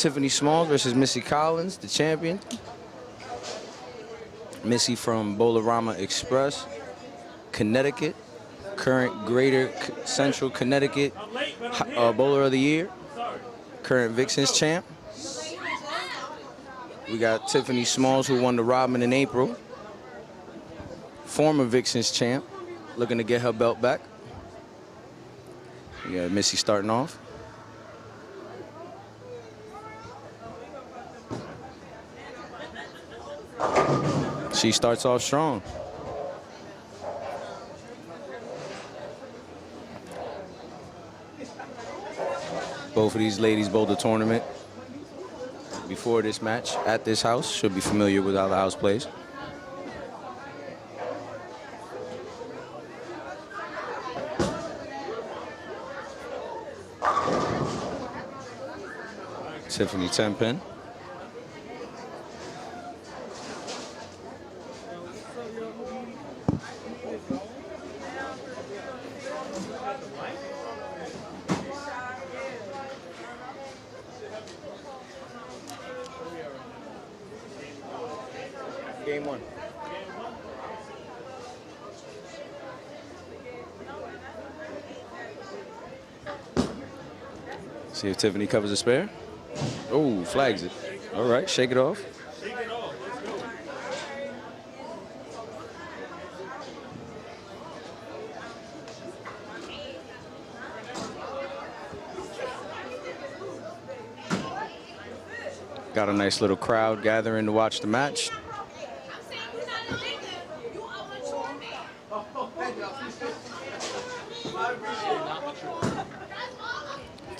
Tiffany Smalls versus Missy Collins, the champion. Missy from Bowl-O-Rama Express, Connecticut, current Greater Central Connecticut uh, Bowler of the Year, current Vixens champ. We got Tiffany Smalls who won the Robin in April, former Vixens champ, looking to get her belt back. Got Missy starting off. She starts off strong. Both of these ladies bowled the tournament before this match at this house. Should be familiar with how the house plays. Tiffany Tenpin. Tiffany covers a spare. Oh, flags it. All right, shake it off. Got a nice little crowd gathering to watch the match.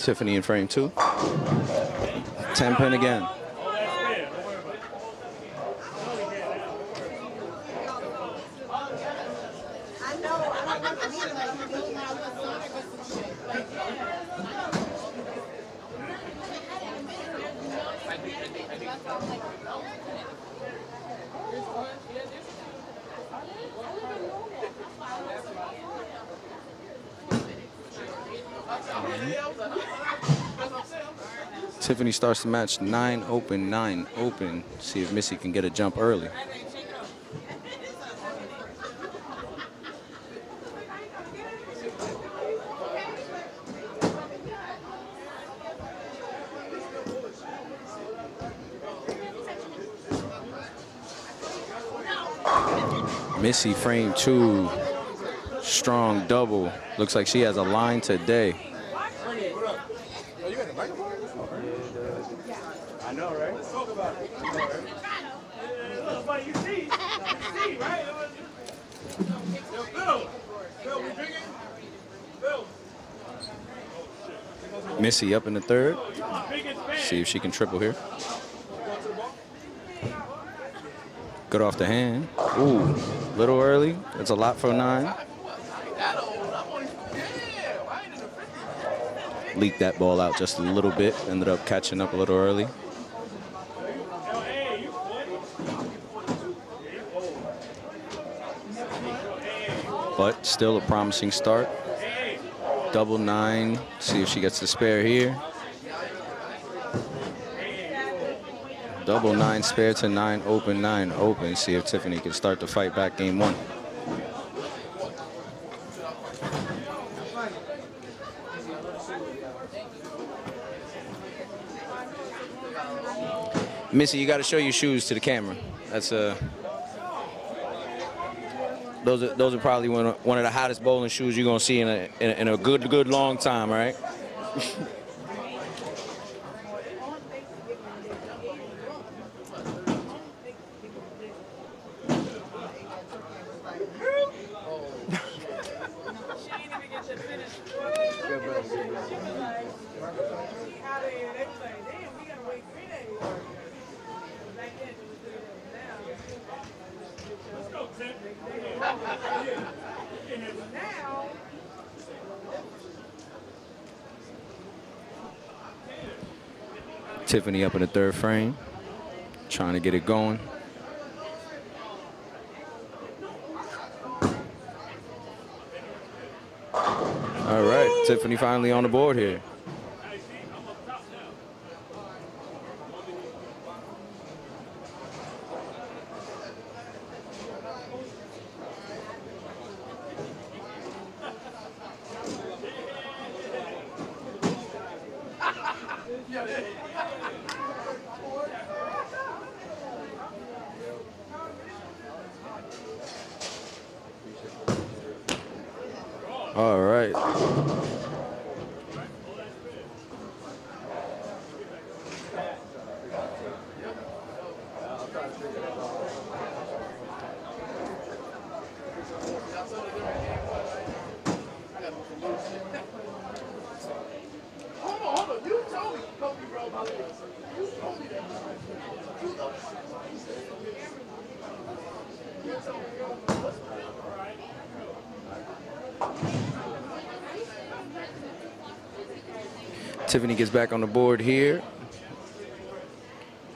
Tiffany in frame two. 10 pin again. Tiffany starts the match nine open, nine open. See if Missy can get a jump early. Missy frame two, strong double. Looks like she has a line today. I know, right? Let's talk about it. But you see, you see, right? Yo, Phil, Phil, we drinking? Phil. Missy up in the third. See if she can triple here. Good off the hand. Ooh, little early. That's a lot for nine. Leaked that ball out just a little bit. Ended up catching up a little early. But still a promising start. Double nine. See if she gets the spare here. Double nine spare to nine open, nine open. See if Tiffany can start the fight back game one. Missy, you got to show your shoes to the camera. That's a. Uh, those are those are probably one of, one of the hottest bowling shoes you're gonna see in a in a, in a good good long time, right? Tiffany up in the third frame, trying to get it going. All right. Tiffany finally on the board here. All right. Hold on, hold on. You told me, Kobe, bro, about this. You told me that. You told me. Tiffany gets back on the board here.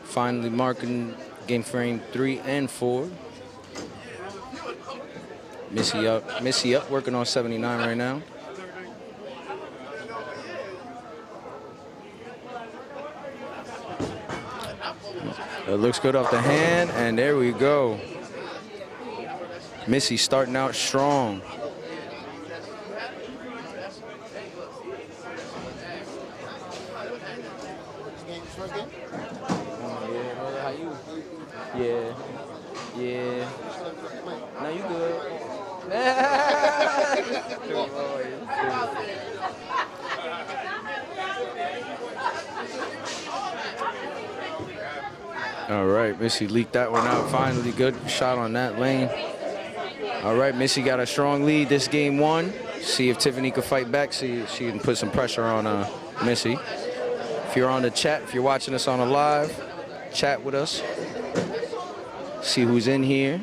Finally marking game frame three and four. Missy up, Missy up, working on 79 right now. It looks good off the hand, and there we go. Missy starting out strong. Yeah. Yeah. No, you good. All right, Missy leaked that one out. Finally, good shot on that lane. All right, Missy got a strong lead this game one. See if Tiffany can fight back. See if she can put some pressure on uh, Missy. If you're on the chat, if you're watching us on a live, chat with us. See who's in here.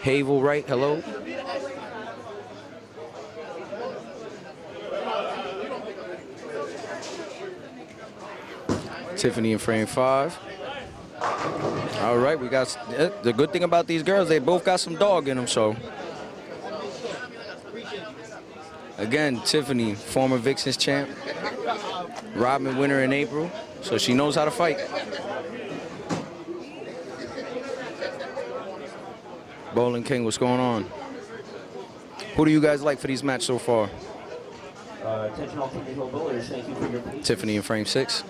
Havel Wright, hello. Tiffany in frame five. All right, we got eh, the good thing about these girls, they both got some dog in them, so. Again, Tiffany, former Vixens champ. Robin winner in April, so she knows how to fight. Bowling King, what's going on? Who do you guys like for these matches so far? Uh, attention all Tinley Hill bowlers, thank you for your patience. Tiffany in frame six.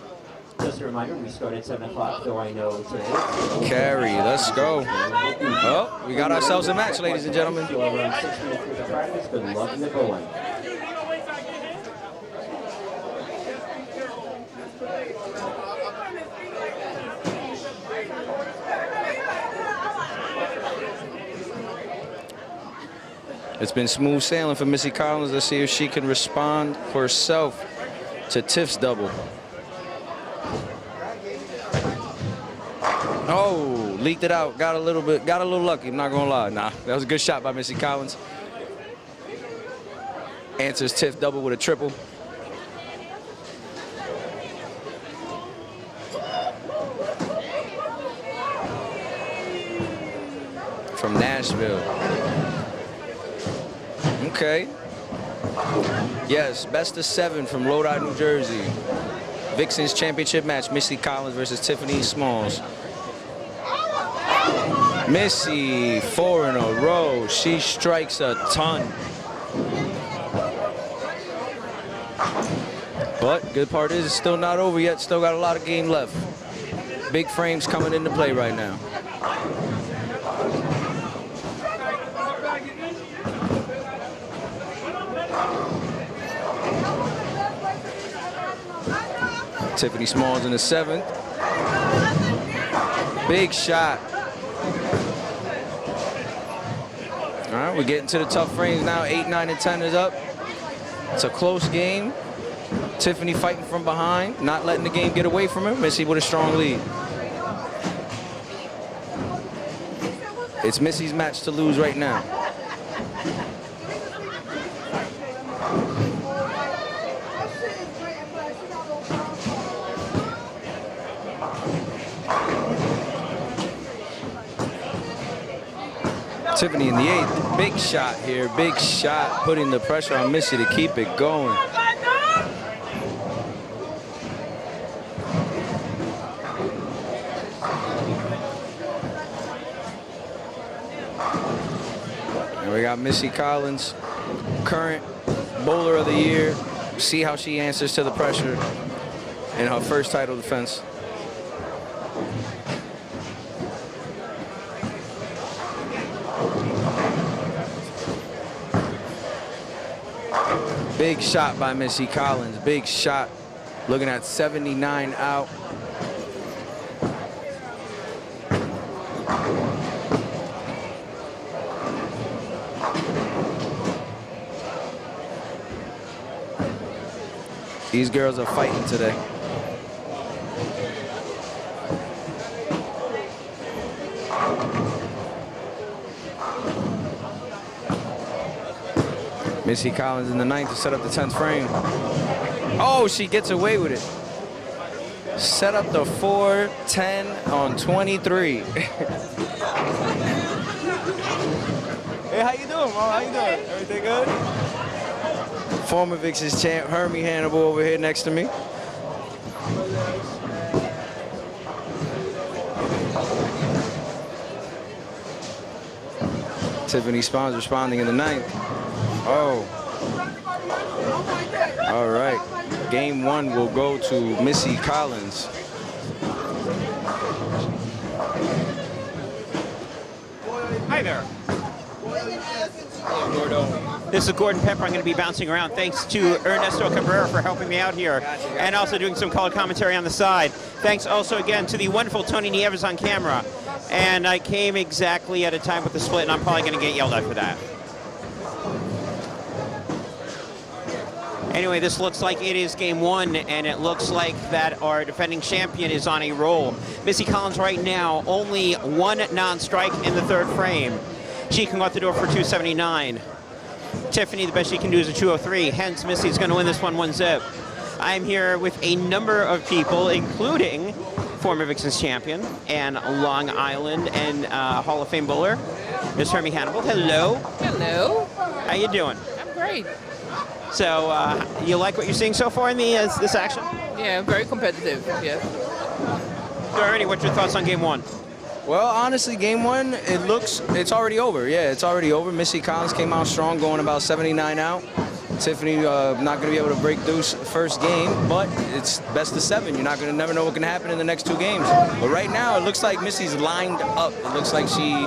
A reminder, we start at 7 o'clock, so I know today. Carry, let's go. Oh, we got ourselves a match, ladies and gentlemen. You'll have around six minutes worth of practice. Good luck in the bowling. It's been smooth sailing for Missy Collins. Let's see if she can respond herself to Tiff's double. Oh, leaked it out. Got a little bit, got a little lucky. I'm not gonna lie. Nah, that was a good shot by Missy Collins. Answers Tiff double with a triple. From Nashville. Okay. Yes, best of seven from Lodi, New Jersey. Vixens championship match, Missy Collins versus Tiffany Smalls. Missy, four in a row. She strikes a ton. But good part is it's still not over yet. Still got a lot of game left. Big frames coming into play right now. Tiffany Smalls in the seventh. Big shot. We're getting to the tough frames now. Eight, nine, and 10 is up. It's a close game. Tiffany fighting from behind, not letting the game get away from her. Missy with a strong lead. It's Missy's match to lose right now. Tiffany in the eighth. Big shot here. Big shot putting the pressure on Missy to keep it going. we got Missy Collins, current bowler of the year. See how she answers to the pressure in her first title defense. Big shot by Missy Collins. Big shot. Looking at 79 out. These girls are fighting today. Missy Collins in the ninth to set up the 10th frame. Oh, she gets away with it. Set up the 4-10 on 23. Hey, how you doing, Mo? How you doing? Everything good? Former Vixens champ Hermie Hannibal over here next to me. Tiffany Smalls responding in the ninth. Oh. All right. Game one will go to Missy Collins. Hi there. This is Gordon Pepper. I'm going to be bouncing around. Thanks to Ernesto Cabrera for helping me out here and also doing some color commentary on the side. Thanks also again to the wonderful Tony Nieves on camera. And I came exactly at a time with the split, and I'm probably going to get yelled at for that. Anyway, this looks like it is game one, and it looks like that our defending champion is on a roll. Missy Collins right now, only one non-strike in the third frame. She can go out the door for 279. Tiffany, the best she can do is a 203. Hence, Missy's going to win this one one zip. I'm here with a number of people, including former Vixens champion and Long Island and uh, Hall of Fame bowler, Miss Hermie Hannibal. Hello. Hello. How you doing? I'm great. So, uh, you like what you're seeing so far in the uh, this action? Yeah, very competitive. Yeah. Ernie, what's your thoughts on game one? Well, honestly, game one, it looks, it's already over. Yeah, it's already over. Missy Collins came out strong, going about 79 out. Tiffany uh, not going to be able to break through first game, but it's best of seven. You're not going to never know what can happen in the next two games. But right now, it looks like Missy's lined up. It looks like she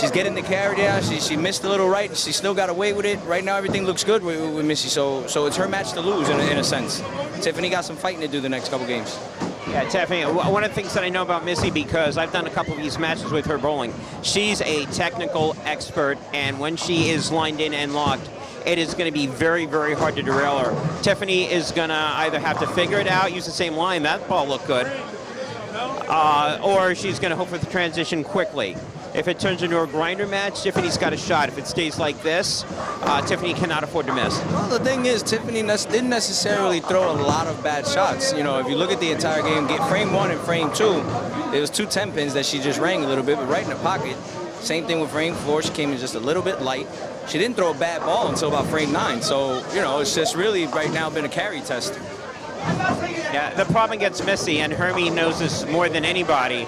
she's getting the carry down. She, she missed a little right, and she still got away with it. Right now, everything looks good with, with Missy. So so it's her match to lose in a, in a sense. Tiffany got some fighting to do the next couple games. Yeah, Tiffany, one of the things that I know about Missy, because I've done a couple of these matches with her bowling, she's a technical expert, and when she is lined in and locked, it is going to be very, very hard to derail her. Tiffany is going to either have to figure it out, use the same line, that ball looked good, uh, or she's going to hope for the transition quickly. If it turns into a grinder match, Tiffany's got a shot. If it stays like this, uh, Tiffany cannot afford to miss. Well, the thing is, Tiffany didn't necessarily throw a lot of bad shots. You know, if you look at the entire game, get frame one and frame two, it was two 10 pins that she just rang a little bit, but right in the pocket. Same thing with frame four. She came in just a little bit light. She didn't throw a bad ball until about frame nine. So, you know, it's just really right now been a carry test. Yeah, the problem against Missy, and Hermie knows this more than anybody,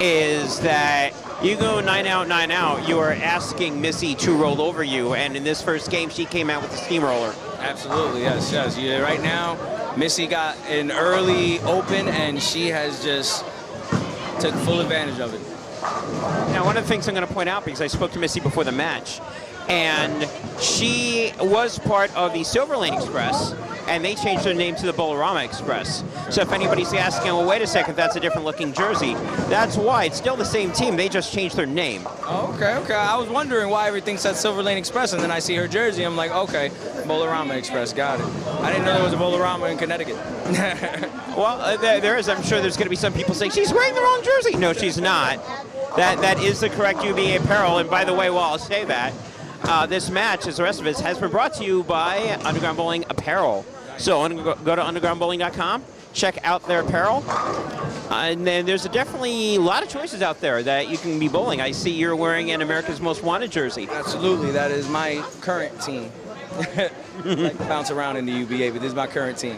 is that you go nine out, nine out, you are asking Missy to roll over you, and in this first game, she came out with a steamroller. Absolutely, yes, yes. Yeah, right now, Missy got an early open, and she has just took full advantage of it. Now, one of the things I'm going to point out, because I spoke to Missy before the match, and she was part of the Silver Lane Express, and they changed their name to the Bowl-O-Rama Express. So if anybody's asking, well, wait a second, that's a different looking jersey, that's why. It's still the same team, they just changed their name. Oh, okay, okay. I was wondering why everything said Silver Lane Express, and then I see her jersey. I'm like, okay, Bowl-O-Rama Express, got it. I didn't know there was a Bowl-O-Rama in Connecticut. Well, uh, there, there is. I'm sure there's going to be some people saying she's wearing the wrong jersey. No, she's not. That that is the correct UBA apparel. And by the way, while I'll say that, uh, this match, as the rest of it, has been brought to you by Underground Bowling Apparel. So go to undergroundbowling.com, check out their apparel, uh, and then there's a definitely a lot of choices out there that you can be bowling. I see you're wearing an America's Most Wanted jersey. Absolutely, that is my current team. like bounce around in the UBA, but this is my current team.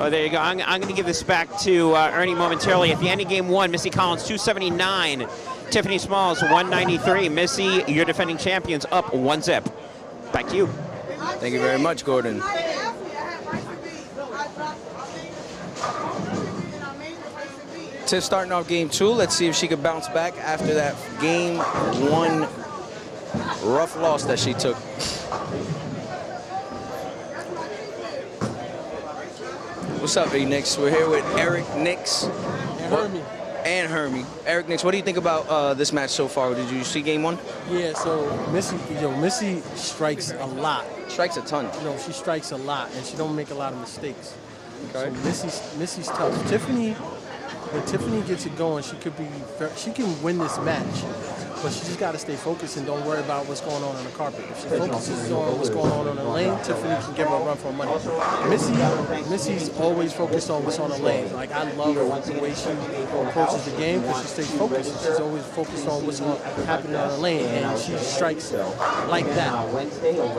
Oh, there you go. I'm, I'm going to give this back to uh, Ernie momentarily. At the end of game one, Missy Collins 279, Tiffany Smalls, 193. Missy, your defending champions, up one zip. Back to you. Thank you very much, Gordon. Tiff starting off game two. Let's see if she could bounce back after that game one rough loss that she took. What's up, E Nix? We're here with Eric Nix. And Hermie. And Hermie. Eric Nix, what do you think about uh, this match so far? Did you see game one? Yeah, so Missy, yo, Missy strikes a lot. Strikes a ton. You know, she strikes a lot, and she don't make a lot of mistakes. Okay. So Missy's Missy's tough. Tiffany, when Tiffany gets it going, she could be, she can win this match, but she just got to stay focused and don't worry about what's going on on the carpet. If she focuses on what's going on on the lane, Tiffany can give her a run for money. Missy, Missy's always focused on what's on the lane. Like I love the way she approaches the game because she stays focused. She's always focused on what's happening on the lane, and she strikes like that.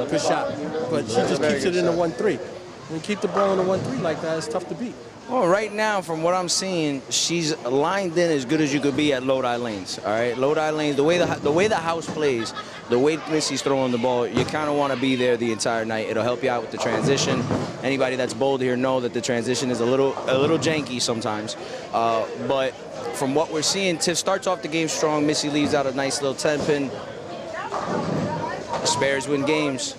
Good shot, but she just keeps it in the one-three. When you keep the ball in the one-three like that, it's tough to beat. Well, right now, from what I'm seeing, she's lined in as good as you could be at Lodi Lanes. All right, Lodi Lanes. The way the the way the house plays, the way Missy's throwing the ball, you kind of want to be there the entire night. It'll help you out with the transition. Anybody that's bold here know that the transition is a little a little janky sometimes, uh, but from what we're seeing, Tiff starts off the game strong. Missy leaves out a nice little 10 pin. Spares win games.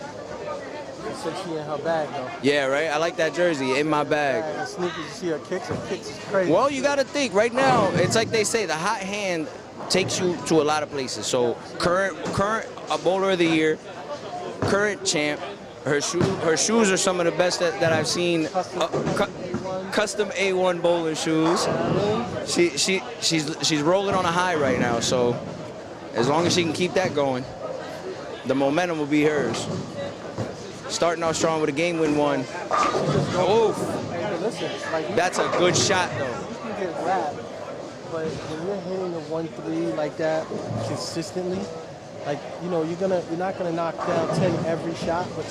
She in her bag though. Yeah, right. I like that jersey in my bag. And sneakers, you see her kicks. Her kicks is crazy. Well, you got to think right now. It's like they say, the hot hand takes you to a lot of places. So current, current a bowler of the year, current champ. Her shoe, her shoes are some of the best that, that I've seen. Uh, cu- custom A1 bowling shoes. She, she, she's, she's rolling on a high right now. So as long as she can keep that going, the momentum will be hers. Starting off strong with a game win one. Oh, Hey, listen, like you, that's a good shot though. you can get wrapped, but when you're hitting the one three like that consistently, like you know, you're gonna you're not gonna knock down ten every shot, but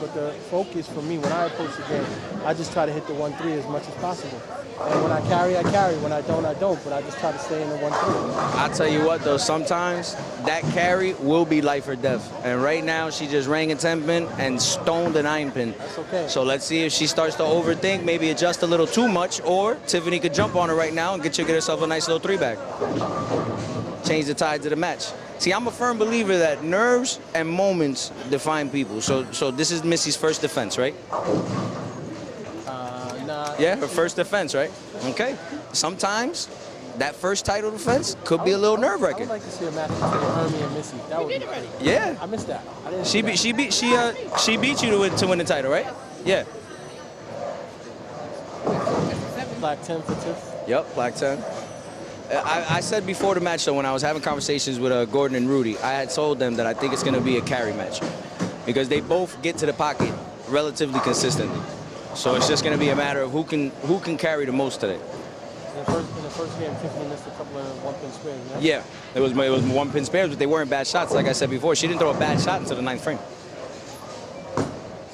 but the focus for me when I approach the game, I just try to hit the one three as much as possible. And when I carry, I carry. When I don't, I don't. But I just try to stay in the one three. I'll tell you what though, sometimes that carry will be life or death. And right now she just rang a 10 pin and stoned a 9 pin. That's okay. So let's see if she starts to overthink, maybe adjust a little too much, or Tiffany could jump on her right now and get you get herself a nice little three back. Change the tide of the match. See, I'm a firm believer that nerves and moments define people. So so this is Missy's first defense, right? Nah, Yeah, her first defense, right? Okay. Sometimes that first title defense could be a little nerve wracking. I'd like to see a match between Hermie and Missy. That would be great. Yeah. I missed that. I didn't She beat she beat she uh she beat you to win to win the title, right? Yeah. Black 10 for Tiff. Yep, Black 10. Uh, I, I said before the match though when I was having conversations with uh, Gordon and Rudy, I had told them that I think it's gonna be a carry match. Because they both get to the pocket relatively consistently. So it's just gonna be a matter of who can who can carry the most today. In the first, in the first game, Tiffany missed a couple of one-pin spares. Yeah? Yeah. It was it was one pin spares, but they weren't bad shots, like I said before. She didn't throw a bad shot until the ninth frame.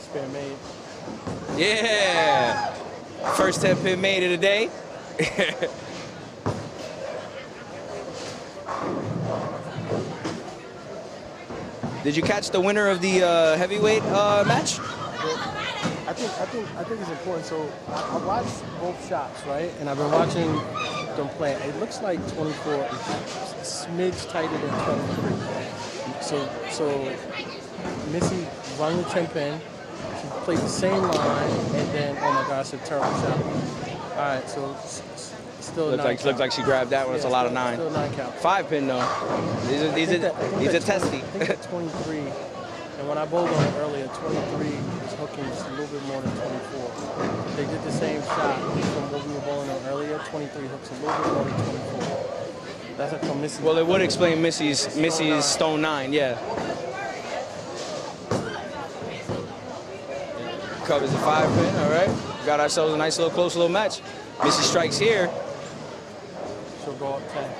Spare made. Yeah. First 10 pin made of the day. Did you catch the winner of the uh, heavyweight uh, match? I think I think I think it's important. So I, I watched both shots, right? And I've been watching them play. It looks like 24 is a smidge tighter than 23. So so Missy run the 10 pin. She played the same line, and then oh my gosh, a terrible shot. All right, so still Looks like, looks like she grabbed that one. It's a lot of nine. Still nine count. Five pin though. These are these I think that- I are these are testy. I think that 23, and when I bowled on it earlier, 23 just a little bit more than 24. They did the same shot from what we were bowling on earlier. 23 hooks a little bit more than 24. That's like from Missy. Well, it would explain Missy's Missy's stone nine. Yeah. Covers the five pin. All right. Got ourselves a nice little close little match. Missy strikes here. She'll go up 10.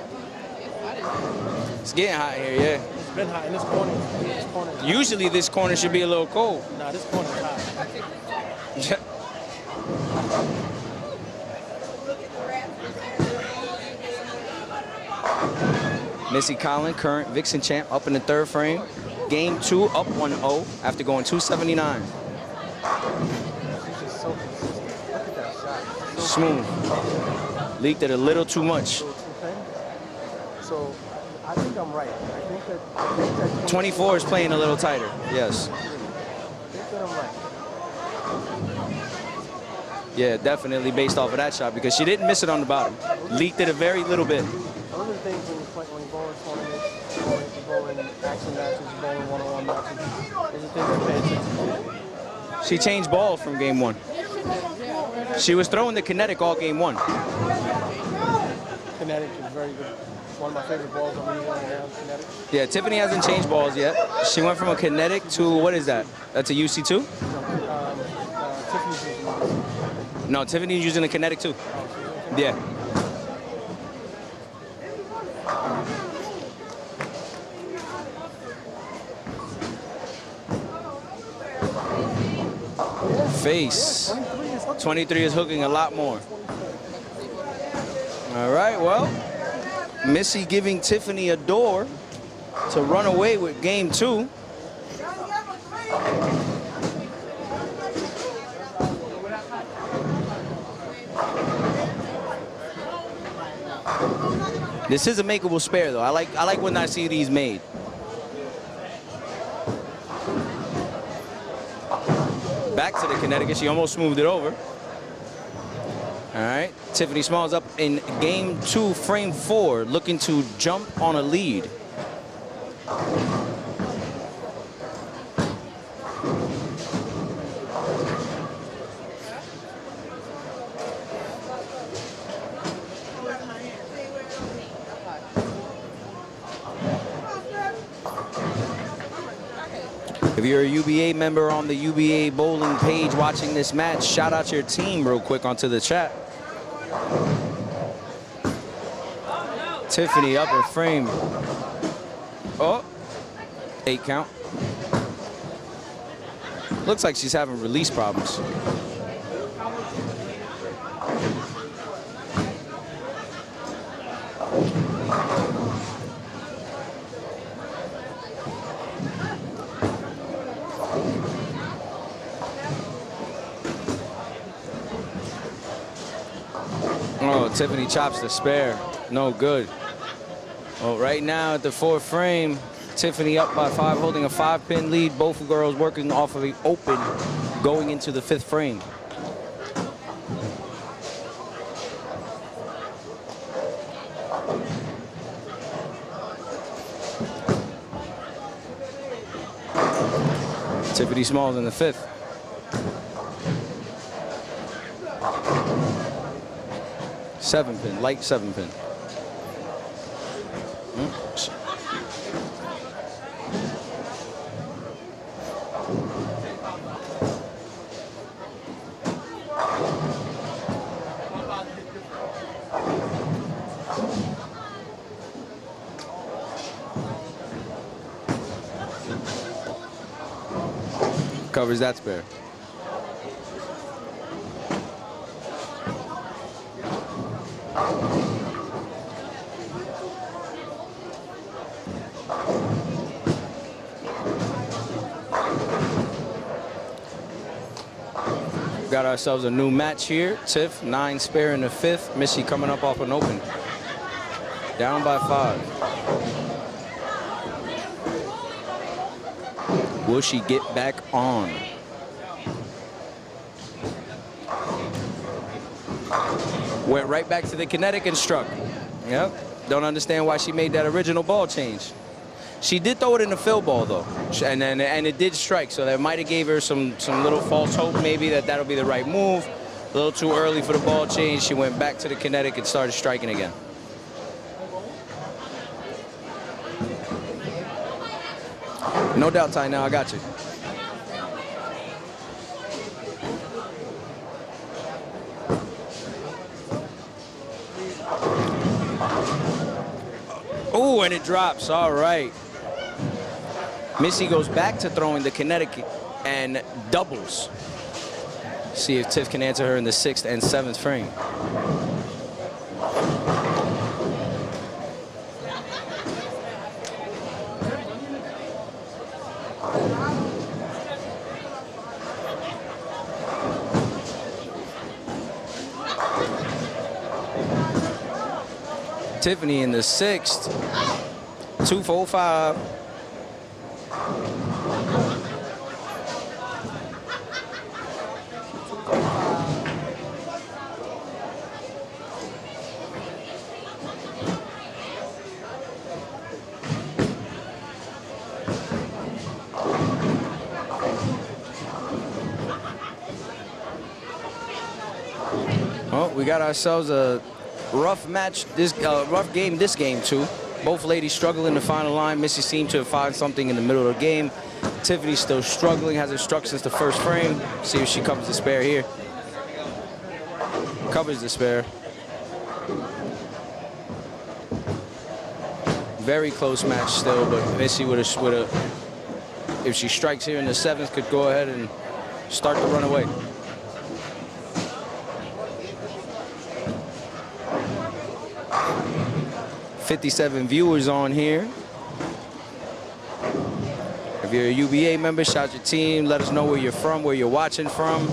It's getting hot here. Yeah. It's been hot in this corner. This corner. Usually this corner should be a little cold. Nah, this corner is hot. Missy Collin, current Vixen champ, up in the third frame. Game two, up 1-0 after going 279. She's just so consistent. Look at that shot. So Smooth. Leaked it a little too much. So I think I'm right. I think that I think that 24 is playing a little tighter. Yes. I think that I'm right. Yeah, definitely based off of that shot because she didn't miss it on the bottom. Leaked it a very little bit. Those are the things when you play, when you go in tournaments, you you go in action matches, you go in one-on-one matches. Those are things I pay attention. She changed balls from game one. She was throwing the kinetic all game one. Kinetic is very good. One of my favorite balls I'm using right now, kinetic. Yeah, Tiffany hasn't changed balls yet. She went from a kinetic to, what is that? That's a UC2? Um, uh, Tiffany's using. No, Tiffany's using a kinetic too. Yeah. Face. 23 is hooking a lot more. All right, well, Missy giving Tiffany a door to run away with game two. This is a makeable spare though. I like I like when I see these made. Back to the kinetic. She almost smoothed it over. All right. Tiffany Smalls up in game two, frame four, looking to jump on a lead. If you're a UBA member on the UBA bowling page watching this match, shout out your team real quick onto the chat. Tiffany up in frame. Oh, eight count. Looks like she's having release problems. Oh, Tiffany chops the spare. No good. Well, right now at the fourth frame, Tiffany up by five, holding a five-pin lead. Both girls working off of the open going into the fifth frame. Tiffany Smalls in the fifth. Seven pin, light seven pin. Hmm. Covers that spare. Ourselves a new match here. Tiff, nine spare in the fifth. Missy coming up off an open. Down by five. Will she get back on? Went right back to the kinetic and struck. Yep. Don't understand why she made that original ball change. She did throw it in the fill ball though, and then and it did strike. So that might have gave her some some little false hope maybe that that'll be the right move. A little too early for the ball change. She went back to the kinetic and started striking again. No doubt, Ty. Now I got you. Oh, and it drops. All right. Missy goes back to throwing the kinetic and doubles. See if Tiff can answer her in the sixth and seventh frame. Tiffany in the sixth, 245. Ourselves a rough match, this uh, rough game this game too. Both ladies struggling to find a line. Missy seemed to have found something in the middle of the game. Tiffany still struggling, hasn't struck since the first frame. See if she covers the spare here. Covers the spare. Very close match still, but Missy with a, if she strikes here in the seventh, could go ahead and start to run away. Fifty-seven viewers on here. If you're a UBA member, shout your team. Let us know where you're from, where you're watching from.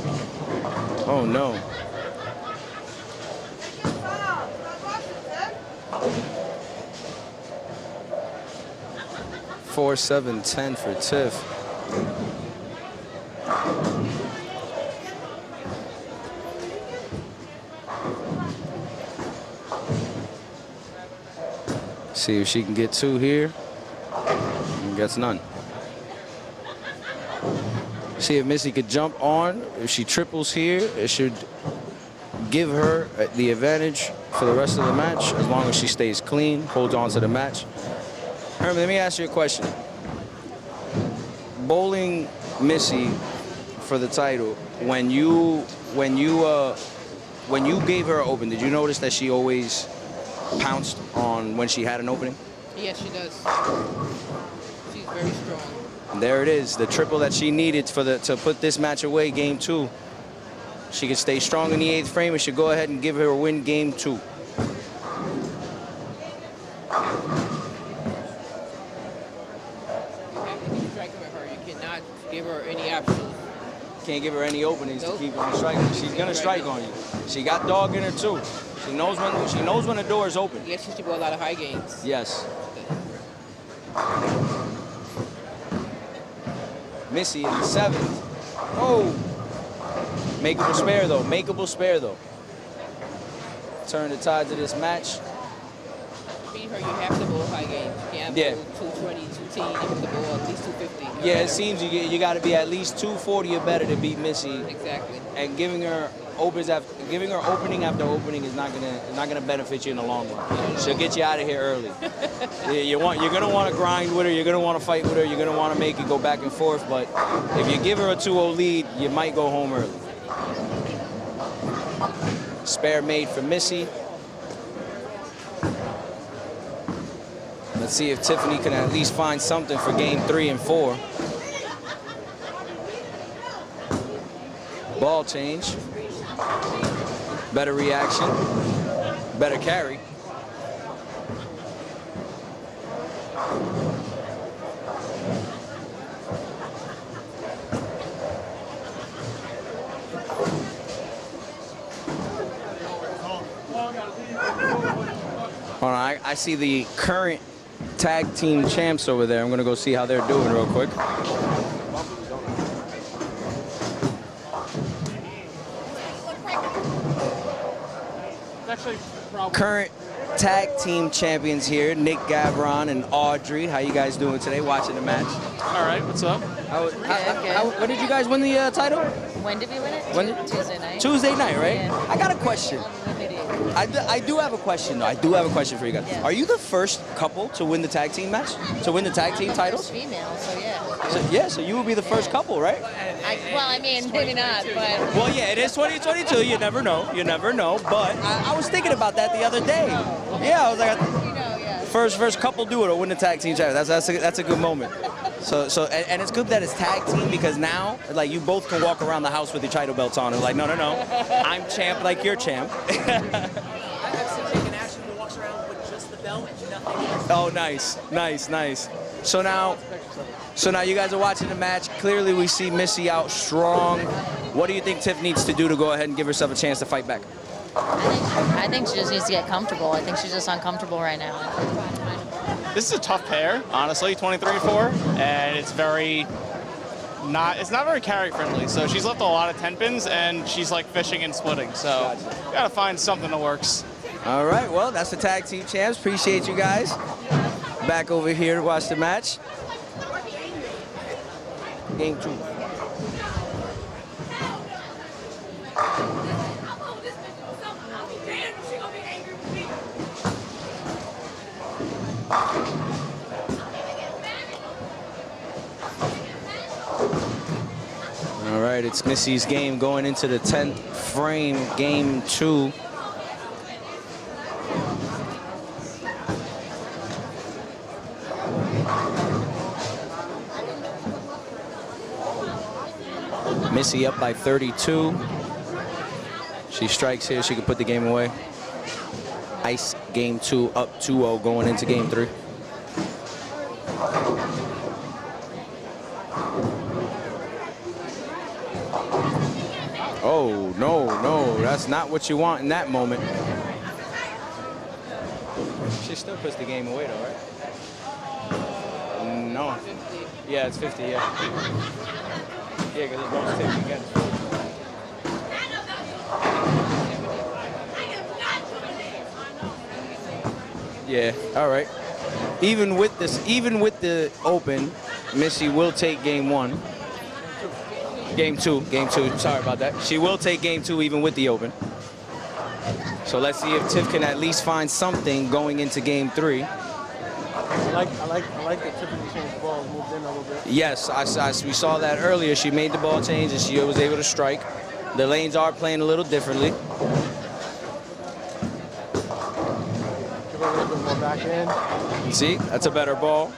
Oh no. Four, seven, ten for Tiff. See if she can get two here. Gets none. See if Missy could jump on. If she triples here, it should give her the advantage for the rest of the match as long as she stays clean, holds on to the match. Herman, let me ask you a question. Bowling Missy for the title, when you when you uh, when you gave her open, did you notice that she always pounced on when she had an opening? Yes, she does. She's very strong. And there it is, the triple that she needed for the to put this match away, game two. She can stay strong in the eighth frame and should go ahead and give her a win game two. You have to keep striking with her. You cannot give her any options. Can't give her any openings Nope. to keep on striking. She's gonna strike on you. She got dog in her too. She knows when she knows when the door is open. Yes, she should go a lot of high games. Yes. Missy in the seventh. Oh. Makeable spare though. Makeable spare though. Turn the tide of this match. Beat her, you have to bowl high. You can't Yeah. 220, 210. You have to bowl at least 250. Yeah, it seems you you got to be at least 240 or better to beat Missy, Exactly. and giving her opens after giving her opening after opening is not gonna is not gonna benefit you in the long run. She'll get you out of here early. you, you want you're gonna want to grind with her. You're gonna want to fight with her. You're gonna want to make it go back and forth. But if you give her a 2-0 lead, you might go home early. Spare made for Missy. Let's see if Tiffany can at least find something for game three and four. Ball change. Better reaction. Better carry. I, I see the current tag team champs over there. I'm gonna go see how they're doing real quick. Current tag team champions here, Nick Gavron and Audrey. How you guys doing today watching the match? All right, what's up? How, how, good. how- when did you guys win the uh, title? When did we win it? When- Tuesday night. Tuesday night, right? Yeah. I got a question. I do, I do have a question though. I do have a question for you guys. Yeah. Are you the first couple to win the tag team match? To win the tag team I'm the titles? first female, so yeah. So, yeah, so you will be the first couple, right? I, well, I mean, maybe not, but Well, yeah, it is 2022. You never know. You never know. But I, I was thinking about that the other day. Oh. Yeah, I was like, yeah. first first couple do it or win the tag team title. That's that's a, that's a good moment. So so and, and it's good that it's tag team because now like you both can walk around the house with your title belts on and like no no no, I'm champ like you're champ. I've seen Jake action who walks around with just the belt and nothing oh nice nice nice. So now So now you guys are watching the match. Clearly, we see Missy out strong. What do you think Tiff needs to do to go ahead and give herself a chance to fight back? I think, I think she just needs to get comfortable. I think she's just uncomfortable right now. This is a tough pair, honestly, 23 and 4, and it's very not it's not very carry friendly. So she's left a lot of 10 pins and she's like fishing and splitting. So gotta find something that works. All right, well, that's the tag team champs. Appreciate you guys. Back over here to watch the match. Game two. Right, it's Missy's game going into the 10th frame, game two. Missy up by 32. She strikes here, she can put the game away. Ice game two up 2-0 going into game three. No, not what you want in that moment. She still puts the game away though, right? No. Yeah, it's 50, yeah. Yeah, because it goes 50 again. Yeah, all right. Even with this, even with the open, Missy will take game one. Game two, game two. Sorry about that. She will take game two even with the open. So let's see if Tiff can at least find something going into game three. I like, I like, I like that Tiffany changed ball, moved in a little bit. Yes, I, I- we saw that earlier. She made the ball change and she was able to strike. The lanes are playing a little differently. Give a little bit more back end. See, that's a better ball.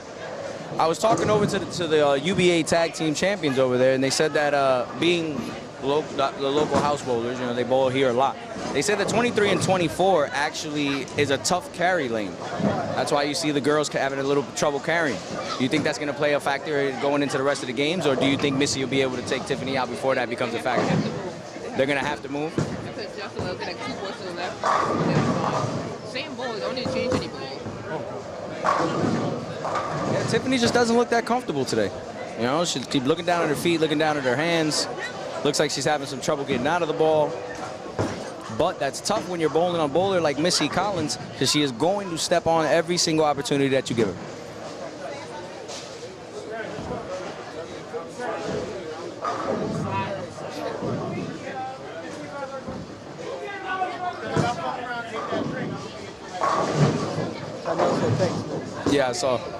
I was talking over to the, to the uh, UBA tag team champions over there, and they said that uh, being lo- the, the local house bowlers, you know, they bowl here a lot. They said that 23 and 24 actually is a tough carry lane. That's why you see the girls having a little trouble carrying. Do you think that's going to play a factor going into the rest of the games, or do you think Missy will be able to take Tiffany out before that becomes a factor? They're going to have to move. Because just a little bit like two balls to the left. Same ball, don't need to change any ball. Tiffany just doesn't look that comfortable today. You know, she keep looking down at her feet, looking down at her hands. Looks like she's having some trouble getting out of the ball. But that's tough when you're bowling on bowler like Missy Collins, because she is going to step on every single opportunity that you give her. Yeah, I saw.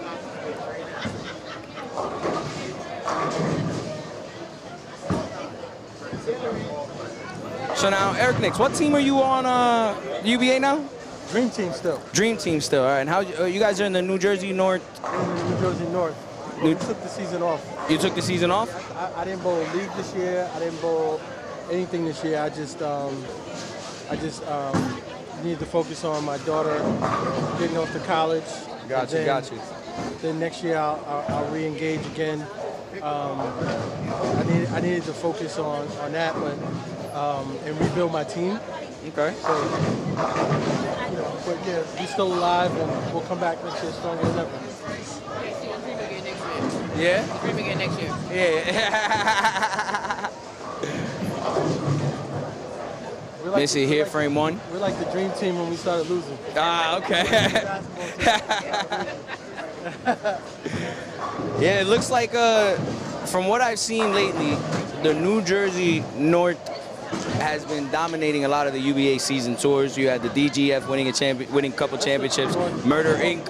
So now, Eric Nix, what team are you on uh, UBA now? Dream team still. Dream team still. All right, and how uh, you guys are in the New Jersey North? In the New Jersey North. New- We took the season off. You took the season off. I, I didn't bowl league this year. I didn't bowl anything this year. I just, um, I just um, needed to focus on my daughter getting off to college. Got And you, then- got you. Then next year I'll, I'll, I'll re-engage again. Um, I needed, I needed to focus on, on that, but um, and rebuild my team. Okay. So, you know, but yeah, we're still alive, and we'll come back next year stronger than ever. Dream again next year. Yeah. Dream again next year. Yeah. We're like Missy the- here, we're like- frame one. We're like the dream team when we started losing. Ah, okay. yeah, it looks like, uh, from what I've seen lately, the New Jersey North has been dominating a lot of the UBA season tours. You had the DGF winning a champion, winning couple championships. Murder Inc.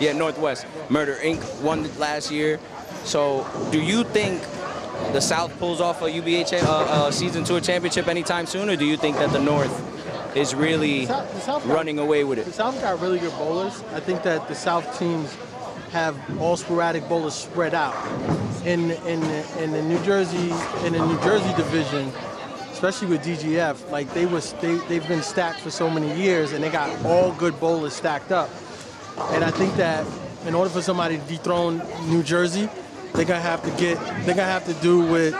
Yeah, Northwest. Murder Inc. won last year. So, do you think the South pulls off a UBA uh, uh, season tour championship anytime soon, or do you think that the North is really The South- the South got- running away with it? The? South got really good bowlers. I think that the South teams have all sporadic bowlers spread out. In in in the New Jersey in the New Jersey division, especially with DGF, like they was they they've been stacked for so many years, and they got all good bowlers stacked up. And I think that in order for somebody to dethrone New Jersey, they're gonna have to get they're gonna have to do with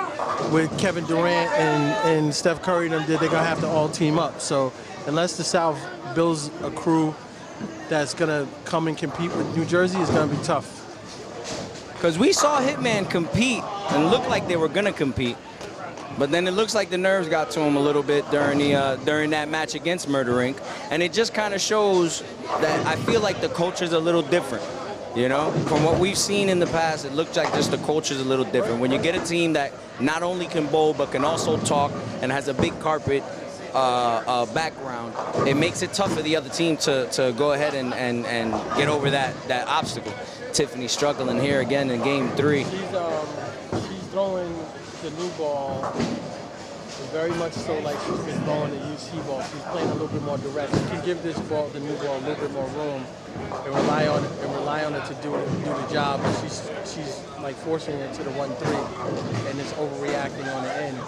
with Kevin Durant and, and Steph Curry and them did, they're gonna have to all team up. So unless the South builds a crew that's gonna come and compete with New Jersey, it's gonna be tough. Because we saw Hitman compete and look like they were gonna compete, but then it looks like the nerves got to him a little bit during the uh, during that match against Murder Inc. And it just kind of shows that I feel like the culture's a little different. You know, from what we've seen in the past, it looks like just the culture's a little different. When you get a team that not only can bowl but can also talk and has a big carpet uh, uh, background, it makes it tough for the other team to, to go ahead and, and, and get over that, that obstacle. Tiffany struggling here again in game three. She's um she's throwing the new ball is very much so like she's been throwing the UC ball. She's playing a little bit more direct. She can give this ball, the new ball, a little bit more room and rely on it, and rely on it to do do the job. But she's she's like forcing it to the one three, and it's overreacting on the end.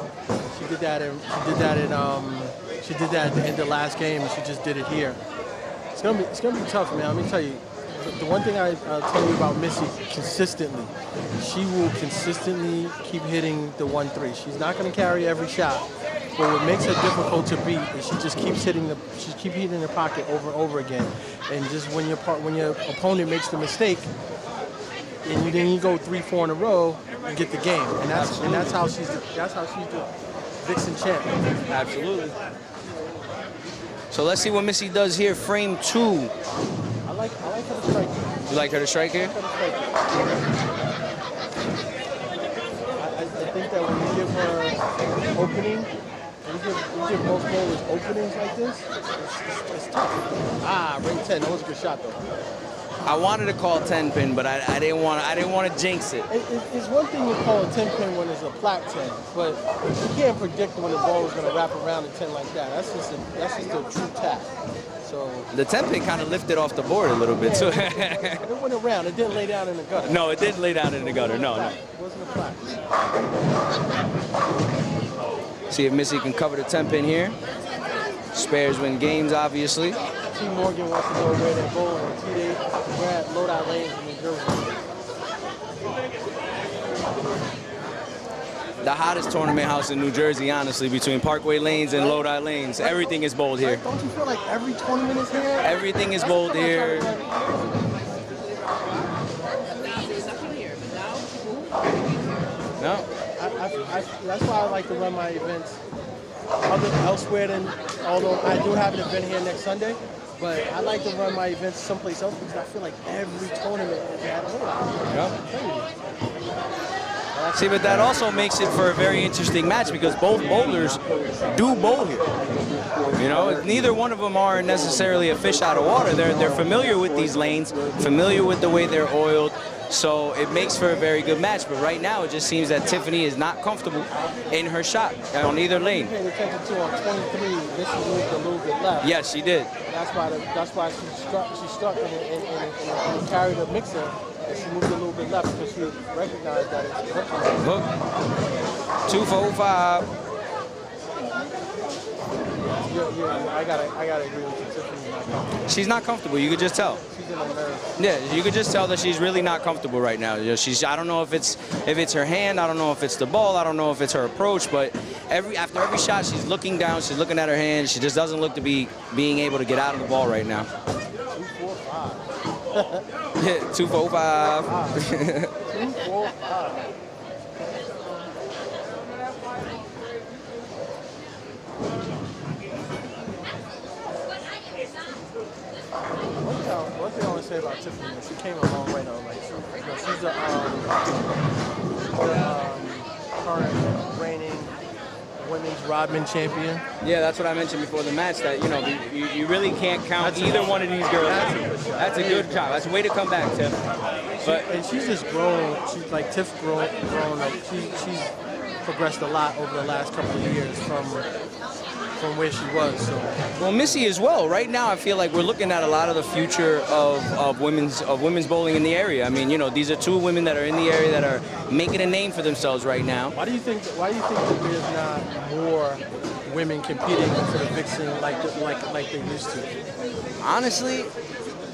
She did that. In, she did that in um she did that at the end of last game, and she just did it here. It's gonna be it's gonna be tough, man. Let me tell you. The, one thing I uh, tell you about Missy consistently, she will consistently keep hitting the one three. She's not going to carry every shot, but what makes her difficult to beat is she just keeps hitting the she keep hitting the pocket over and over again. And just when your part when your opponent makes the mistake, and you, then you go three four in a row, you get the game. And that's and that's how she's the, that's how she's the Vixen champ. Absolutely. So let's see what Missy does here. Frame two. I like like her to strike. You like her to strike here? I, I I think that when you give her opening, when you give, you give most bowlers openings like this, it's, it's, it's tough. Ah, ring 10. That was a good shot, though. I wanted to call 10 pin, but I, I didn't want to, I didn't want to jinx it. It, it, it's one thing to call a 10 pin when it's a flat 10, but you can't predict when the ball is going to wrap around a 10 like that. That's just a, that's just a true tap. So The 10 pin kind of lifted off the board a little bit. So it went around. It didn't lay down in the gutter. no, it didn't lay down in the gutter. No, no. It wasn't a flat. See if Missy can cover the 10 pin here. Spares win games, obviously. T. Morgan wants to know where they're bowling. T. Day, at Lodi Lanes in New Jersey. The hottest tournament house in New Jersey, honestly, between Parkway Lanes and Lodi Lanes. Everything is bold here. Don't you feel like every tournament is here? Everything is bold here. No. I, I, I, that's why I like to run my events other elsewhere than, although I do have an event here next Sunday, but I like to run my events someplace else because I feel like every tournament is at home. See, but that also makes it for a very interesting match because both bowlers do bowl here. You know, neither one of them are necessarily a fish out of water. They're they're familiar with these lanes, familiar with the way they're oiled. So it makes for a very good match. But right now, it just seems that Tiffany is not comfortable in her shot on either lane. Paying attention to on 23, Missy moved a little bit left. Yes, she did. That's why the, that's why she struck she struck and, and, and, and carried a mixer she moved a little bit left because she recognized that it's hooking. Look, two four five. Yeah, I gotta I gotta agree with you. Not. She's not comfortable. You could just tell. She's in. Yeah, you could just tell that she's really not comfortable right now. She's I don't know if it's if it's her hand, I don't know if it's the ball, I don't know if it's her approach, but every after every shot she's looking down, she's looking at her hand. She just doesn't look to be being able to get out of the ball right now. Yeah, two four five. Two, four, five. One thing, I, want to say about Tiffany is she came a long way though. Like, you know, she's the, um, the um, current reigning women's Rodman champion. Yeah, that's what I mentioned before the match. That you know you, you really can't count either one of these girls. out. That's a good job. That's a way to come back, Tiff. But and she's just grown. She's like Tiff grown, grown like she, she's progressed a lot over the last couple of years from from where she was. So Well, Missy as well. Right now, I feel like we're looking at a lot of the future of, of women's of women's bowling in the area. I mean, you know, these are two women that are in the area that are making a name for themselves right now. why do you think why do you think that there's not more women competing for the Vixen like like like they used to? Honestly,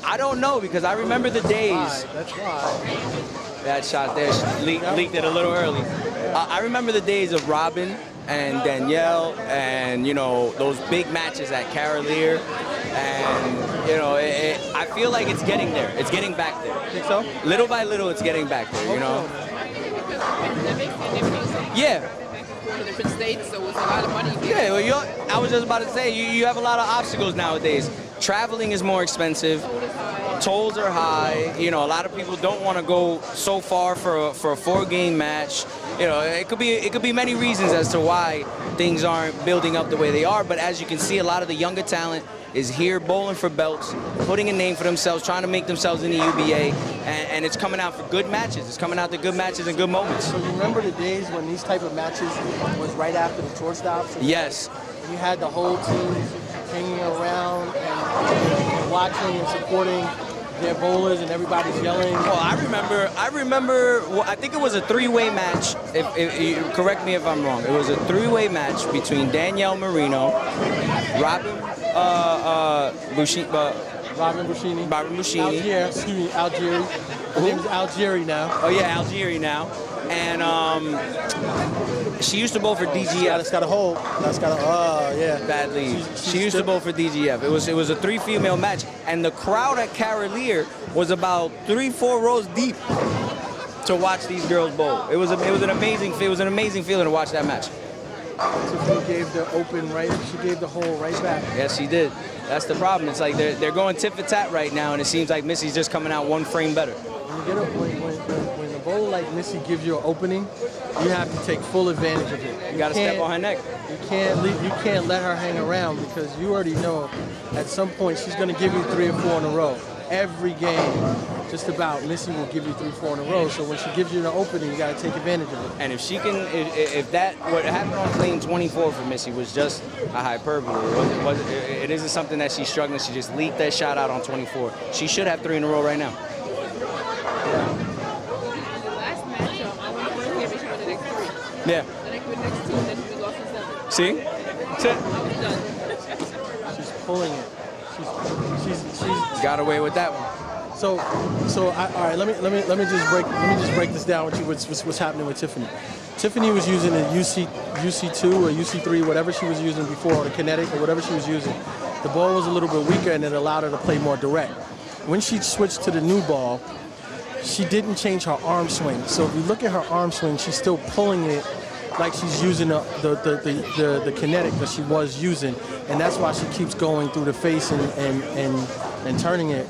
I don't know because I remember the days. That's why. that shot there. Leaked, leaked it a little early. Uh, I remember the days of Robin and Danielle and, you know, those big matches at Carolier. And, you know, it, it, I feel like it's getting there. It's getting back there. Think so? Little by little, it's getting back there, you know? Because pandemic and everything. Yeah. Different states, so it's a lot of money. Yeah, well, you're, I was just about to say, you, you have a lot of obstacles nowadays. Traveling is more expensive. Tolls are high. You know, a lot of people don't want to go so far for a, for a four-game match. You know, it could be it could be many reasons as to why things aren't building up the way they are. But as you can see, a lot of the younger talent is here bowling for belts, putting a name for themselves, trying to make themselves in the UBA, and, and it's coming out for good matches. It's coming out to good matches and good moments. So you remember the days when these type of matches was right after the shortstop? So Yes. you had the whole team hanging around and watching and supporting their bowlers and everybody's yelling. Well, I remember. I remember. Well, I think it was a three-way match. If, if you correct me if I'm wrong, it was a three-way match between Danielle Marino, Robin uh, uh, Bushi, uh, Robin Bushini. Robin Bushini. Algier, excuse me, Algieri. Her name's Algieri now. Oh yeah, Algieri now, and um, she used to bowl for DGF that's got a hole. That's got a, oh, yeah. bad lead. She's- She used to bowl for DGF. It was it was a three female match, and the crowd at Carolier was about three four rows deep to watch these girls bowl. It was a, it was an amazing it was an amazing feeling to watch that match. Tiffany gave the open right, she gave the hole right back. Yes, she did. That's the problem. It's like they're, they're going tit for tat right now, and it seems like Missy's just coming out one frame better. When you get a, when, when, when, when a bowler like Missy gives you an opening, you have to take full advantage of it. You got to step on her neck. You can't leave, you can't let her hang around because you already know at some point she's going to give you three or four in a row. Every game, just about Missy will give you three, four in a row. So when she gives you an opening, you got to take advantage of it. And if she can, if, if that, what happened on plane 24 for Missy was just a hyperbole. It, wasn't, it, it isn't something that she's struggling. She just leaked that shot out on 24. She should have three in a row right now. The last match, um, I won the first game and she won the next three. Yeah. Then I quit next two, and then we lost in seven. See? That's it. Done. She's pulling it. She's, she's, she's Got away with that one. So, so I, all right. Let me let me let me just break let me just break this down with you. What's, what's, what's happening with Tiffany? Tiffany was using a UC UC2 or UC3, whatever she was using before, or the kinetic or whatever she was using. The ball was a little bit weaker, and it allowed her to play more direct. When she switched to the new ball, she didn't change her arm swing. So if you look at her arm swing, she's still pulling it like she's using the the, the, the, kinetic that she was using. And that's why she keeps going through the face and, and, and, and turning it.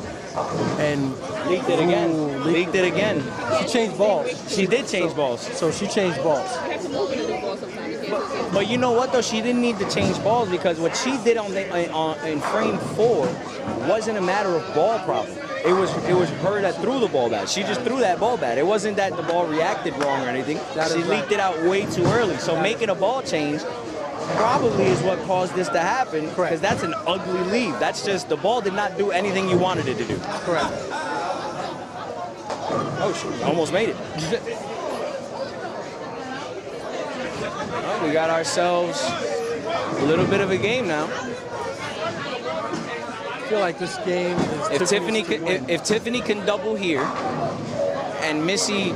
And Leaked it again. Leaked it again. She changed balls. She did change balls. So she changed balls. You have to move into the ball sometimes. You can't just get But you know what though? She didn't need to change balls because what she did on the uh, on, in frame four wasn't a matter of ball problem. It was it was her that threw the ball back. She just threw that ball back. It wasn't that the ball reacted wrong or anything. That she leaked right. it out way too early. So making a ball change probably is what caused this to happen. Because that's an ugly leave. That's just the ball did not do anything you wanted it to do. Correct. Oh shoot! Almost made it. Well, we got ourselves a little bit of a game now. I feel like this game is If Tiffany can, if, if Tiffany can double here, and Missy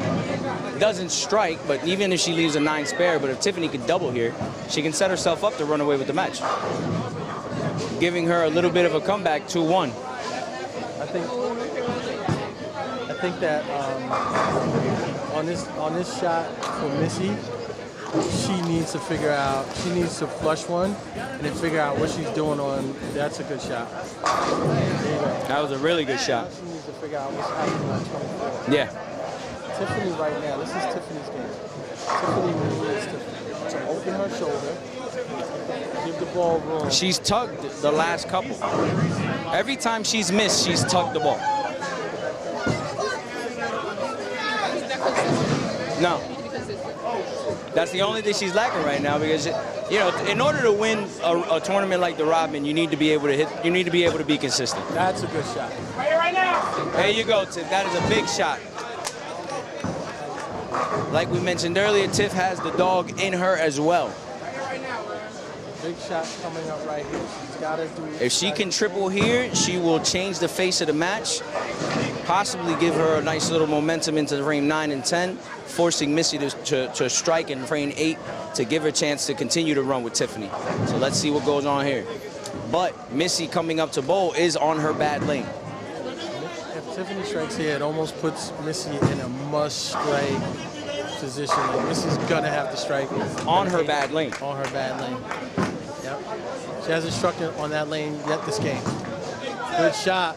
doesn't strike, but even if she leaves a nine spare, but if Tiffany can double here, she can set herself up to run away with the match, giving her a little bit of a comeback, 2-1. I think I think that um, on this on this shot for Missy, she needs to figure out she needs to flush one and then figure out what she's doing on. That's a good shot. There you go. That was a really good shot. She needs to figure out what's happening on 24. Yeah. Tiffany right now, this is Tiffany's game. Tiffany needs to, to open her shoulder, give the ball room. She's tugged the last couple. Every time she's missed, she's tugged the ball. No. That's the only thing she's lacking right now because, you know, in order to win a, a tournament like the Rodman, you need to be able to hit, you need to be able to be consistent. That's a good shot. Right now. There you go, Tiff. That is a big shot. Like we mentioned earlier, Tiff has the dog in her as well. Big shot coming up right here. She's got to do. If she can triple here, she will change the face of the match, possibly give her a nice little momentum into the frame 9 and 10, forcing Missy to, to, to strike in frame 8 to give her a chance to continue to run with Tiffany. So let's see what goes on here. But Missy coming up to bowl is on her bad lane. If Tiffany strikes here, it almost puts Missy in a must-strike position. Like Missy's gonna have to strike On her bad lane. On her bad lane. Yep. She hasn't struck it on that lane yet this game. Good shot.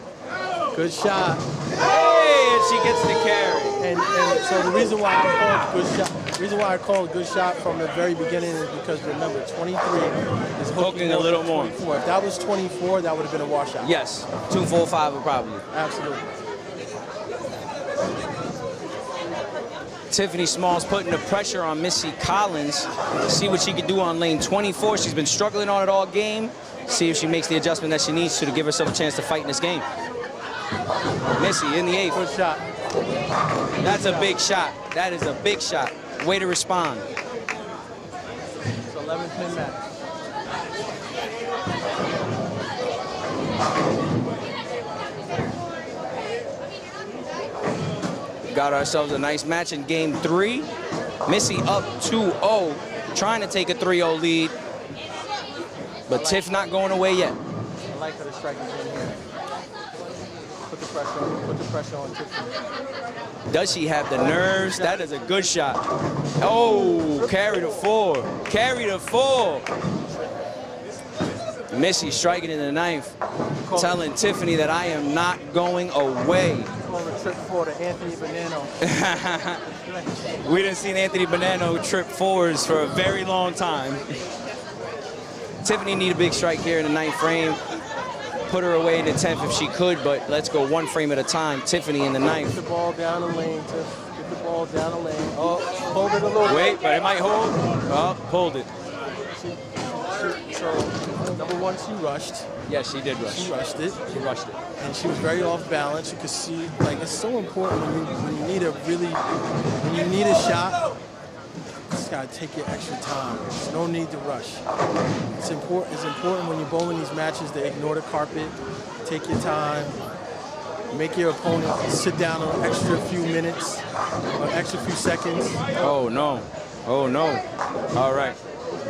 Good shot. Hey, and she gets the carry. And, and so the reason why I called good shot, the reason why I called good shot from the very beginning is because remember 23 is hooking, a little more. 24. If that was 24, that would have been a washout. Yes, 245 will probably. Absolutely. Tiffany Smalls putting the pressure on Missy Collins see what she can do on lane 24. She's been struggling on it all game. See if she makes the adjustment that she needs to to give herself a chance to fight in this game. Missy in the eighth. Good shot. That's a big shot. That is a big shot. Way to respond. It's 11 pin match. Got ourselves a nice match in game three. Missy up 2-0, trying to take a 3-0 lead. But Tiff not going away yet. I like to strike again here. Put the pressure on. Put the pressure on Tiffany. Does she have the nerves? That is a good shot. Oh, carry the four. Carry the four. Missy striking in the ninth, telling Tiffany that I am not going away. Trip for to Anthony Bonanno. We didn't see Anthony Bonanno trip fours for a very long time. Tiffany need a big strike here in the ninth frame. Put her away in the 10th if she could, but let's go one frame at a time. Tiffany in the Get ninth. the ball down the lane, Tiff. Get the ball down the lane. Oh, hold it a little Wait, bit. but it might hold. Oh, pulled it. So, number one, she rushed. Yes, she did rush. She rushed it. She rushed it. and she was very off balance. You could see, like, it's so important when you, when you need a really, when you need a shot, you just gotta take your extra time. There's no need to rush. It's important. It's important when you're bowling these matches to ignore the carpet, take your time, make your opponent sit down an extra few minutes, an extra few seconds. Oh no. Oh no. All right.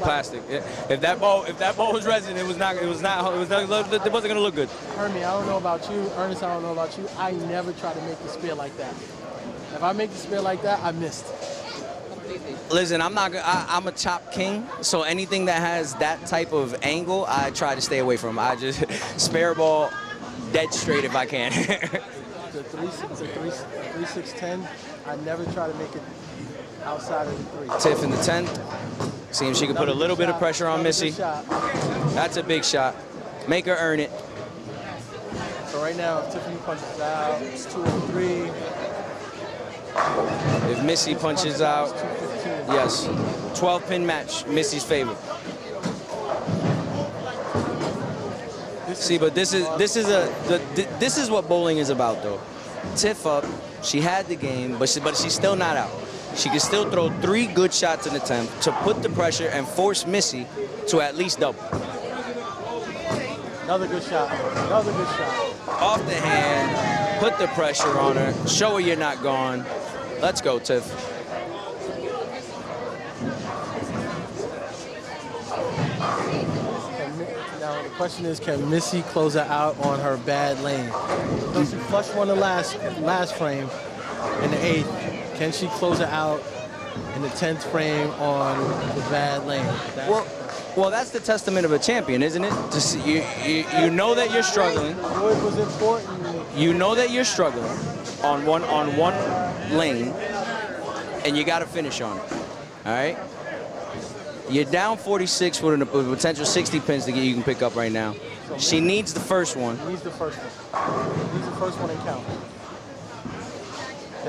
Plastic. If that ball, if that ball was resin, it was not. It was not. It was not. It wasn't gonna look good. Hermie, I don't know about you. Ernest, I don't know about you. I never try to make the spear like that. If I make the spear like that, I missed. Listen, I'm not. I, I'm a chop king, so anything that has that type of angle, I try to stay away from. I just spare ball, dead straight if I can. The three, the three, three six ten. I never try to make it outside of the three. Tiff in the 10th. See if she can put a little bit of pressure on Missy. That's a big shot. Make her earn it. So right now, if Tiffany punches out, it's two and three. If Missy punches out, yes. 12 pin match, Missy's favor. See, but this is this is a the, this is what bowling is about, though. Tiff up, she had the game, but she, but she's still not out. She can still throw three good shots in the 10th to put the pressure and force Missy to at least double. Another good shot. Another good shot. Off the hand, put the pressure on her, show her you're not gone. Let's go, Tiff. Now the question is, can Missy close her out on her bad lane? So she flushed one the last last frame in the eighth. Can she close it out in the tenth frame on the bad lane? That- Well, well, that's the testament of a champion, isn't it? To see, you, you, you know that you're struggling. It was important. You know that you're struggling on one on one lane, and you got to finish on it. All right. You're down 46 with, with a potential 60 pins to get you can pick up right now. She needs the first one. Needs the first one. Needs the first one and count.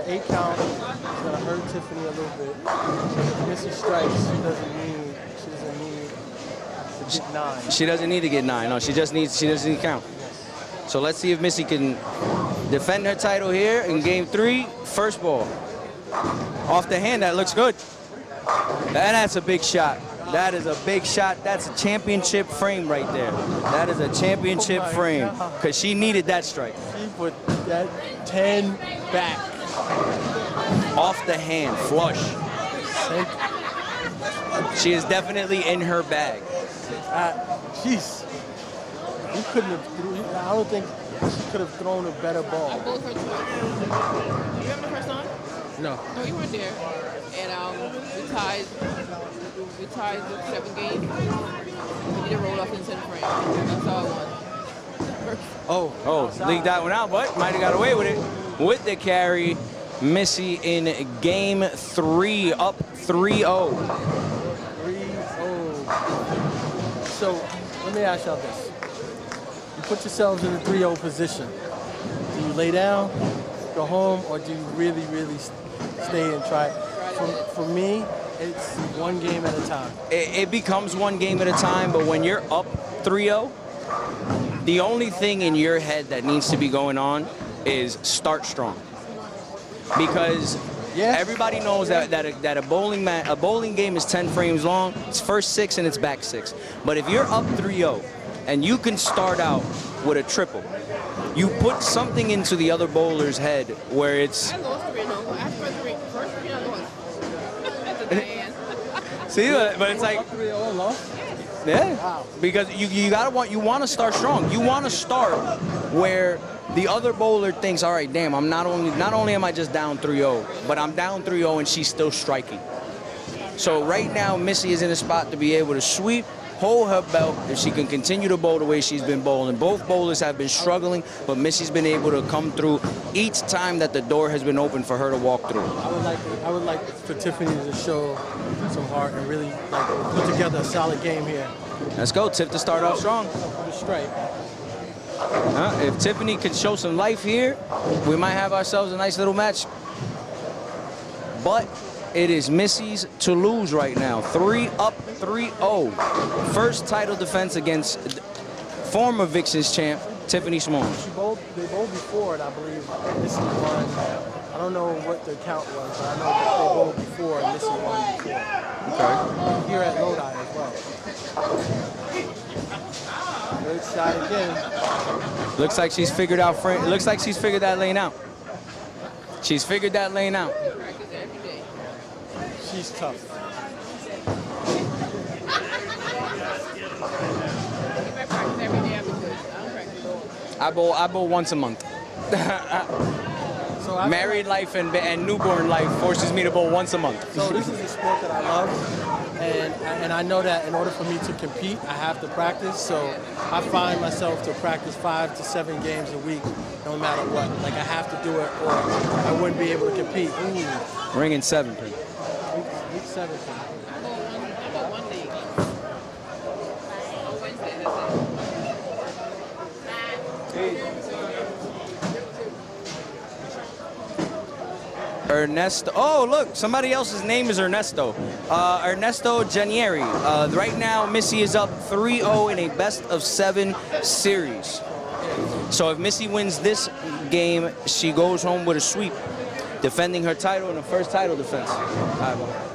Eight count is gonna hurt Tiffany a little bit. If Missy strikes, she doesn't need she doesn't need to get nine. She doesn't need to get nine. No, she just needs she doesn't need to count. So let's see if Missy can defend her title here in game three. First ball. Off the hand, that looks good. And that's a big shot. That is a big shot. That's a championship frame right there. That is a championship Oh frame. Because she needed that strike. She put that 10 back. Off the hand, flush. She is definitely in her bag. Uh, Jeez. You couldn't have threw, I don't think she could have thrown a better I ball. bowled her twice. You remember the first time? No. No, you weren't there. And um, we tied. We tied the seven games. We did a roll off in center frame. That's how I won. Oh. Oh, leaked that one out, but might have got away with it. With the carry, Missy in game three, up 3-0. 3-0. So let me ask y'all this. You put yourselves in a 3-0 position. Do you lay down, go home, or do you really, really stay and try? For, for me, it's one game at a time. It, it becomes one game at a time, but when you're up 3-0, the only thing in your head that needs to be going on is start strong. Because Yeah. everybody knows that, that, a, that a bowling ma- a bowling game is 10 frames long. It's first six and it's back six. But if you're up 3-0 and you can start out with a triple, you put something into the other bowler's head where it's I lost three. No, after three, first three I lost. to Diane. see, but but it's like Up 3-0 and? Yeah. Because you, you gotta want you want to start strong. You want to start where the other bowler thinks, all right, damn, I'm not only not only am I just down 3-0, but I'm down 3-0 and she's still striking. So right now, Missy is in a spot to be able to sweep, hold her belt, if she can continue to bowl the way she's been bowling. Both bowlers have been struggling, but Missy's been able to come through each time that the door has been open for her to walk through. I would like I would like for Tiffany to show some heart and really like put together a solid game here. Let's go, Tiff, to start off strong. Strike. Huh? If Tiffany can show some life here, we might have ourselves a nice little match. But it is Missy's to lose right now. Three up, 3-0. First title defense against former Vixens champ, Tiffany Simone. She bowled, they bowled before, and I believe Missy won. I don't know what the count was, but I know that they bowled before and Missy won before. Okay. Here at Lodi as well. Good shot again. Looks like she's figured out. Frame, looks like she's figured that lane out. She's figured that lane out. Practice every day. She's tough. If I practice every day, I'll be good. I don't practice. I bowl. I bowl once a month. So I Married life and, and newborn life forces me to bowl once a month. So this is a sport that I love, and and I know that in order for me to compete, I have to practice. So I find myself to practice five to seven games a week, no matter what. Like I have to do it, or I wouldn't be able to compete. Ooh, Ring in seven. week, week seven. I go one. I go one league. On Wednesday, that's it. Ernesto. Oh, look, somebody else's name is Ernesto. Uh, Ernesto Janieri. Uh, right now, Missy is up 3-0 in a best of seven series. So if Missy wins this game, she goes home with a sweep, defending her title in the first title defense. All right, well.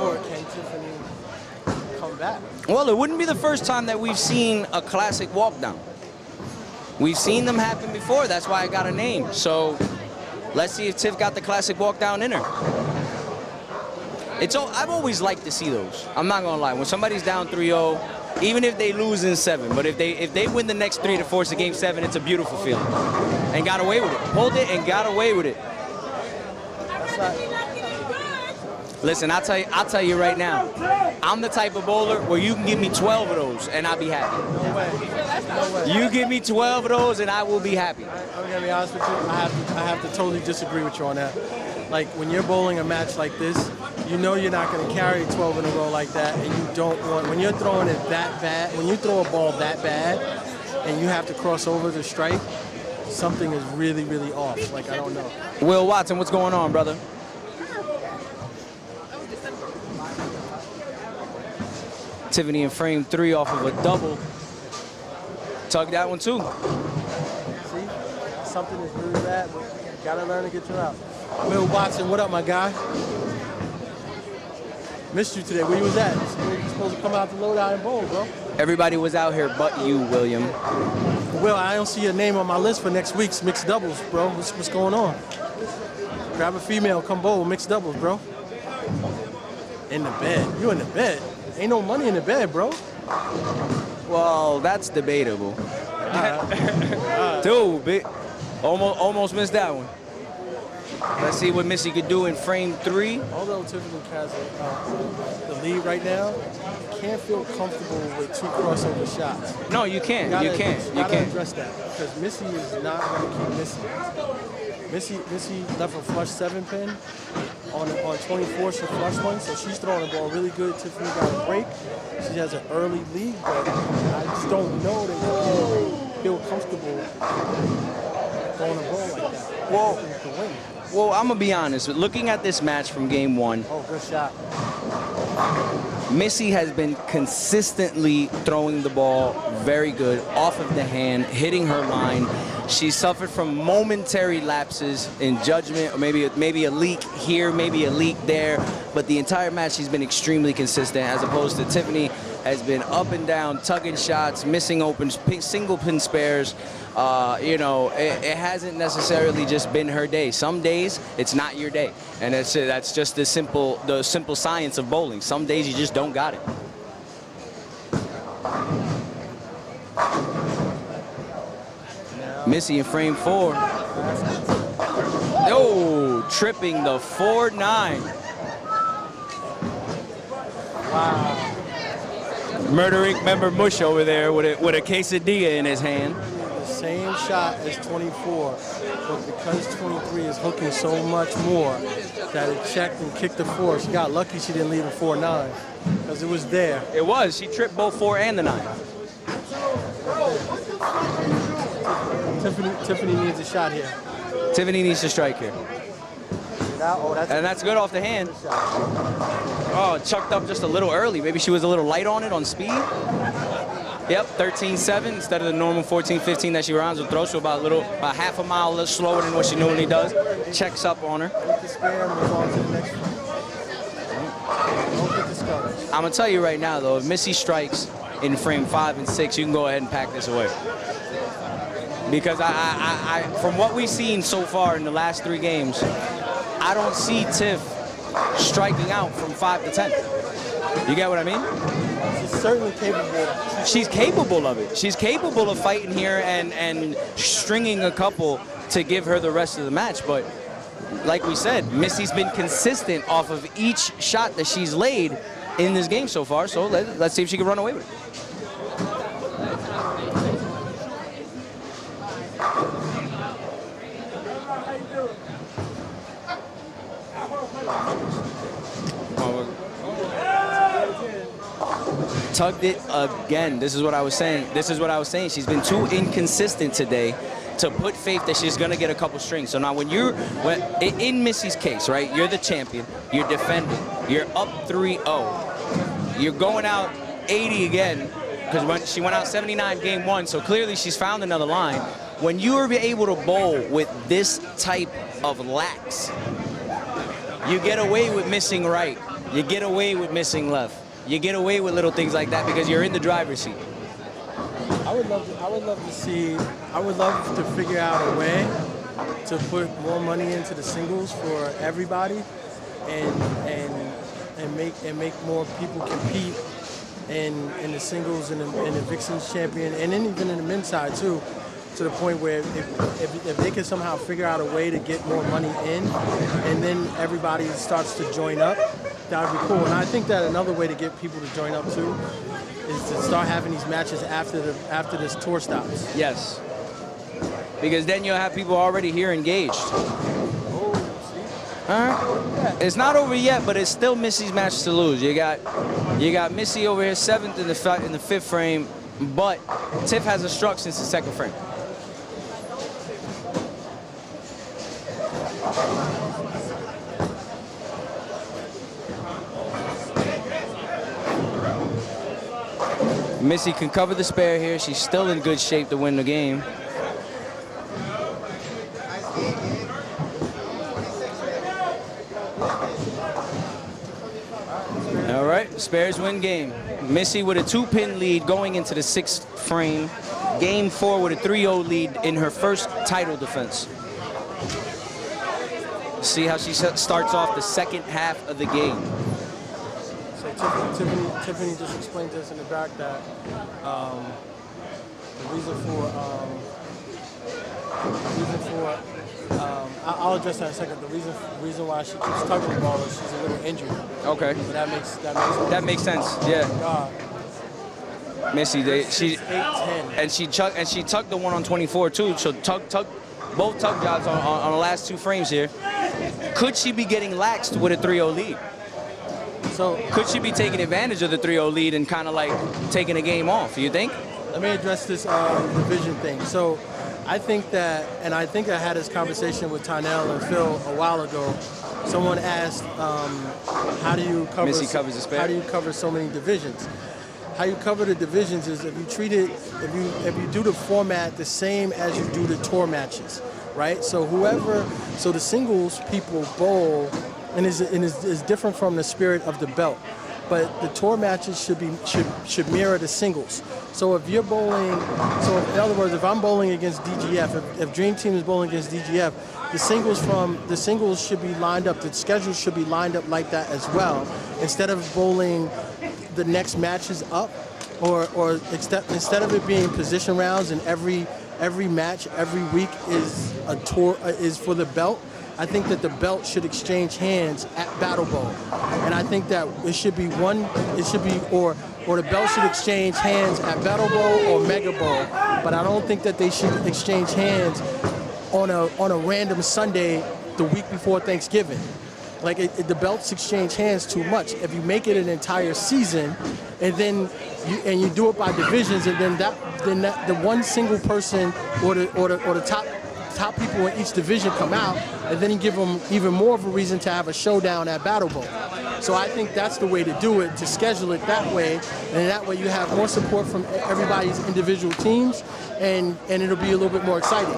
Or can Tiffany come back? Well, it wouldn't be the first time that we've seen a classic walk down. We've seen them happen before. That's why I got a name. So let's see if Tiff got the classic walk down in her. It's all, I've always liked to see those. I'm not gonna lie. When somebody's down 3-0, even if they lose in seven, but if they if they win the next three to force a game seven, it's a beautiful feeling. And got away with it. Pulled it and got away with it. Listen, I'll tell you, I'll tell you right now. I'm the type of bowler where you can give me 12 of those and I'll be happy. No way. No way. You give me 12 of those and I will be happy. I'm gonna be honest with you. I have to, I have to totally disagree with you on that. Like when you're bowling a match like this, you know you're not gonna carry 12 in a row like that, and you don't want when you're throwing it that bad. When you throw a ball that bad, and you have to cross over the strike, something is really, really off. Like I don't know. Will Watson, what's going on, brother? Tiffany in frame three off of a double. Tug that one too. See, something is really bad, but you gotta learn to get you out. Will Watson, what up, my guy? Missed you today. Where you was at? You were supposed to come out to load out and bowl, bro. Everybody was out here but you, William. Well, I don't see your name on my list for next week's mixed doubles, bro. What's, what's going on? Grab a female, come bowl, mixed doubles, bro. In the bed. You in the bed. Ain't no money in the bed, bro. Well, that's debatable. Dude, big, almost almost missed that one. Let's see what Missy could do in frame three. Although Tiffany has uh, the lead right now, you can't feel comfortable with two crossover shots. No, you can't. Gotta, you can't. You gotta can't. address that because Missy is not going to keep missing. Missy, Missy left a flush seven pin on on 24. She flushed one, so she's throwing the ball really good. Tiffany got a break. She has an early lead, but I just don't know that you feel comfortable throwing a ball like that. Well- win. Well, I'm gonna be honest. Looking at this match from game one, Oh, good shot. Missy has been consistently throwing the ball very good off of the hand, hitting her line. She suffered from momentary lapses in judgment, or maybe maybe a leak here, maybe a leak there. But the entire match, she's been extremely consistent, as opposed to Tiffany has been up and down, tugging shots, missing open single pin spares. Uh, you know, it, it hasn't necessarily just been her day. Some days it's not your day, and it's that's just the simple the simple science of bowling. Some days you just don't got it. Missy in frame four. Oh, tripping the 4-9. Wow. Murder Inc. member Mush over there with a, with a quesadilla in his hand. the same shot as 24, but because 23 is hooking so much more that it checked and kicked the four, she got lucky she didn't leave a 4-9 because it was there. It was. She tripped both four and the nine. Tiffany, Tiffany needs a shot here. Tiffany needs to strike here. Oh, that's And that's good off the hand. Oh, chucked up just a little early. Maybe she was a little light on it on speed. Yep, 13-7 instead of the normal 14-15 that she runs with throw, so about a little, about half a mile a little slower than what she normally does. Checks up on her. Take the spare and move on to the next one. Don't get discouraged. I'm gonna tell you right now though, if Missy strikes in frame five and six, you can go ahead and pack this away. Because I, I, I, from what we've seen so far in the last three games, I don't see Tiff striking out from five to ten. You get what I mean? She's certainly capable. She's capable of it. She's capable of fighting here and, and stringing a couple to give her the rest of the match. But like we said, Missy's been consistent off of each shot that she's laid in this game so far. So let, let's see if she can run away with it. Tugged it again. This is what I was saying. This is what I was saying. She's been too inconsistent today to put faith that she's gonna get a couple strings. So now when you're when in- in Missy's case, right? You're the champion. You're defending. You're up 3-0. You're going out 80 again because when she went out 79 game one. So clearly she's found another line. When you are able to bowl with this type of lax, you get away with missing right. You get away with missing left. You get away with little things like that because you're in the driver's seat. I would love to, I would love to see, I would love to figure out a way to put more money into the singles for everybody and and and make and make more people compete in in the singles and the, the Vixens champion and then even in the men's side too to the point where if, if, if they can somehow figure out a way to get more money in and then everybody starts to join up that would be cool and I think that another way to get people to join up too is to start having these matches after the after this tour stops. Yes. Because then you'll have people already here engaged. Right. It's not over yet, but it's still Missy's match to lose. You got, you got Missy over here seventh in the in the fifth frame, but Tiff has a struck since the second frame. Missy can cover the spare here. She's still in good shape to win the game. All right, Spares win game. Missy with a two-pin lead going into the sixth frame. Game four with a 3-0 lead in her first title defense. See how she starts off the second half of the game. Tiffany, Tiffany, Tiffany just explained to us in the back that um, the reason for um, the reason for um, I- I'll address that in a second. The reason reason why she keeps tugging the ball is she's a little injured. Okay. So that makes that makes That makes sense. Yeah. God. Missy, they, she Eight and she chuck and she tucked the one on 24 too. So tug tug both tug jobs on, on, on the last two frames here. Could she be getting laxed with a 3-0 lead? So Could she be taking advantage of the 3-0 lead and kind of like taking a game off? You think? Let me address this uh, division thing. So, I think that, and I think I had this conversation with Tynell and Phil a while ago. Someone asked, um, "How do you cover? Missy covers the spare. How do you cover so many divisions?" How you cover the divisions is if you treat it, if you if you do the format the same as you do the tour matches, right? So whoever, so the singles people bowl, and is and is, is different from the spirit of the belt but the tour matches should be should should mirror the singles. So if you're bowling, so in other words, if I'm bowling against DGF, if, if Dream Team is bowling against DGF, the singles from the singles should be lined up. The schedule should be lined up like that as well. Instead of bowling the next matches up, or or instead instead of it being position rounds and every every match every week is a tour uh, is for the belt. I think that the belt should exchange hands at Battle Bowl, and I think that it should be one. It should be or or the belt should exchange hands at Battle Bowl or Mega Bowl, but I don't think that they should exchange hands on a on a random Sunday the week before Thanksgiving. Like it, it- the belts exchange hands too much. If you make it an entire season, and then you and you do it by divisions, and then that then that the one single person or the or the or the top top people in each division come out, and then give them even more of a reason to have a showdown at Battle Bowl. So I think that's the way to do it, to schedule it that way, and that way you have more support from everybody's individual teams, and and it'll be a little bit more exciting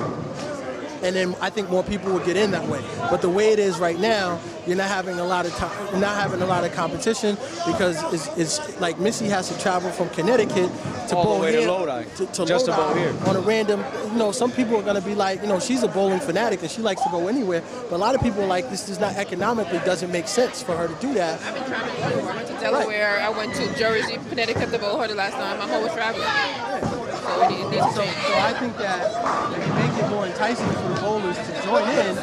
and then I think more people would get in that way. But the way it is right now, you're not having a lot of time, you're not having a lot of competition because it's, it's like Missy has to travel from Connecticut to All the bowl way to here, Lodi, to, to just Lodi bowl here. on a random. You know, some people are going to be like, you know, she's a bowling fanatic and she likes to go anywhere. But a lot of people are like this is not economically doesn't make sense for her to do that. I've been traveling everywhere. I went to Delaware. I went to Jersey, Connecticut to bowl her the last time. I'm always traveling. So it, it needs So, so I think that if you make it more enticing for the bowlers to join in,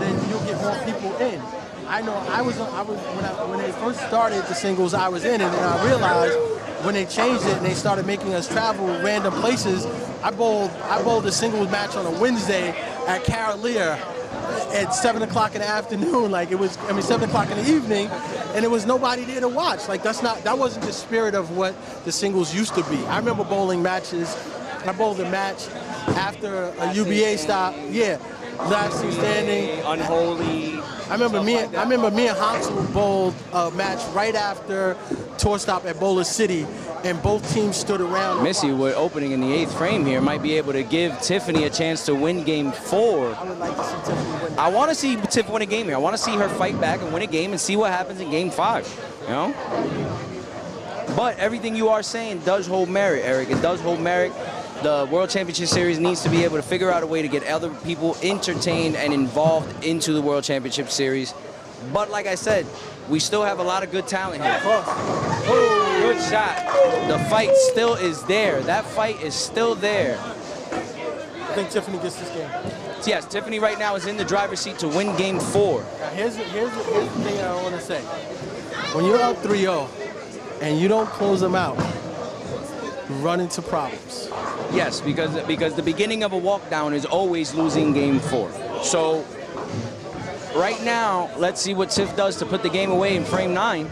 then you'll get more people in. I know I was I was when I, when they first started the singles I was in, and then I realized when they changed it and they started making us travel random places. I bowled I bowled a singles match on a Wednesday at Carolier at seven o'clock in the afternoon. Like it was, I mean, seven o'clock in the evening, and there was nobody there to watch. Like that's not, that wasn't the spirit of what the singles used to be. I remember bowling matches. I bowled a match after a UBA stop. Yeah, last two standing. Unholy. I remember me. I remember me and Hansel bowled a match right after tour stop at Bowler City, and both teams stood around. Missy, we're opening in the eighth frame here, might be able to give Tiffany a chance to win game four. I would like to see Tiffany win. I want to see Tiff win a game here. I want to see her fight back and win a game and see what happens in game five. You know? But everything you are saying does hold merit, Eric. It does hold merit. The World Championship Series needs to be able to figure out a way to get other people entertained and involved into the World Championship Series. But like I said, we still have a lot of good talent here. Good shot. The fight still is there. That fight is still there. I think Tiffany gets this game. Yes, Tiffany right now is in the driver's seat to win game four. Now, here's the, here's here's the thing I want to say. When you're up 3-0 and you don't close them out, you run into problems. Yes, because because the beginning of a walk down is always losing game four. So right now, let's see what Tiff does to put the game away in frame nine.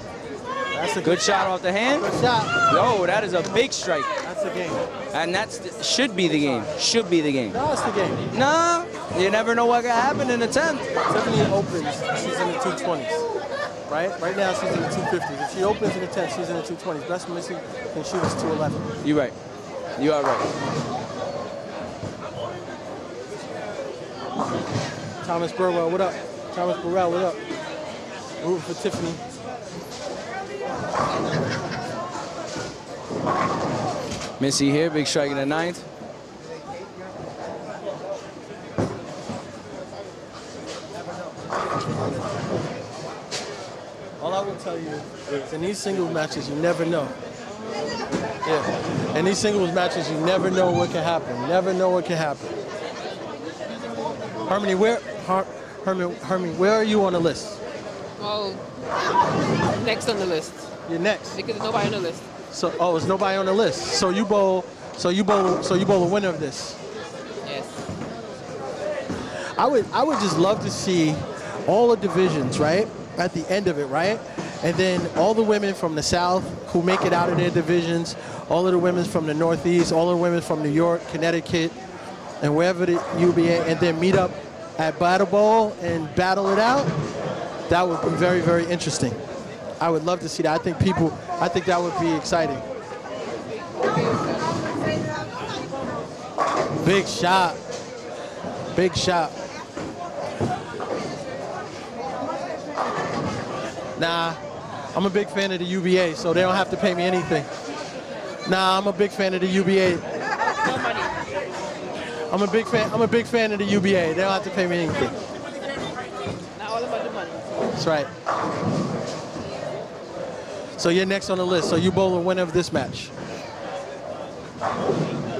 That's a Good shot off the hand. Good shot. Yo, that is a big strike. That's the game. And that's the, should be the game. Should be the game. No, it's the game. No, you never know what could happen in the 10th. Tiffany opens, she's in the 220s. Right? Right now she's in the 250s. If she opens in the 10th, she's in the 220s. Best Missy can shoot is 211. You're right. You are right. Thomas Burwell, what up? Thomas Burrell, what up? Rooting for Tiffany. Missy here, big strike in the ninth. All I will tell you is in these singles matches, you never know. Yeah. In these singles matches, you never know what can happen. You never know what can happen. Harmony, where, Har, Hermie, Hermie, where are you on the list? Oh, next on the list. You're next. Because there's nobody on the list. So, oh, there's nobody on the list. So you bowl, so you bowl, so you bowl the winner of this. Yes. I would I would just love to see all the divisions, right? At the end of it, right? And then all the women from the South who make it out of their divisions, all of the women from the Northeast, all the women from New York, Connecticut, and wherever the UBA, and then meet up at Battle Bowl and battle it out. That would be very, very interesting. I would love to see that. I think people, I think that would be exciting. Big shot. Big shot. Nah, I'm a big fan of the UBA, so they don't have to pay me anything. Nah, I'm a big fan of the UBA. I'm a big fan. I'm a big fan of the UBA. They don't have to pay me anything. Not all about the money. That's right. So you're next on the list. So you bowl a winner of this match.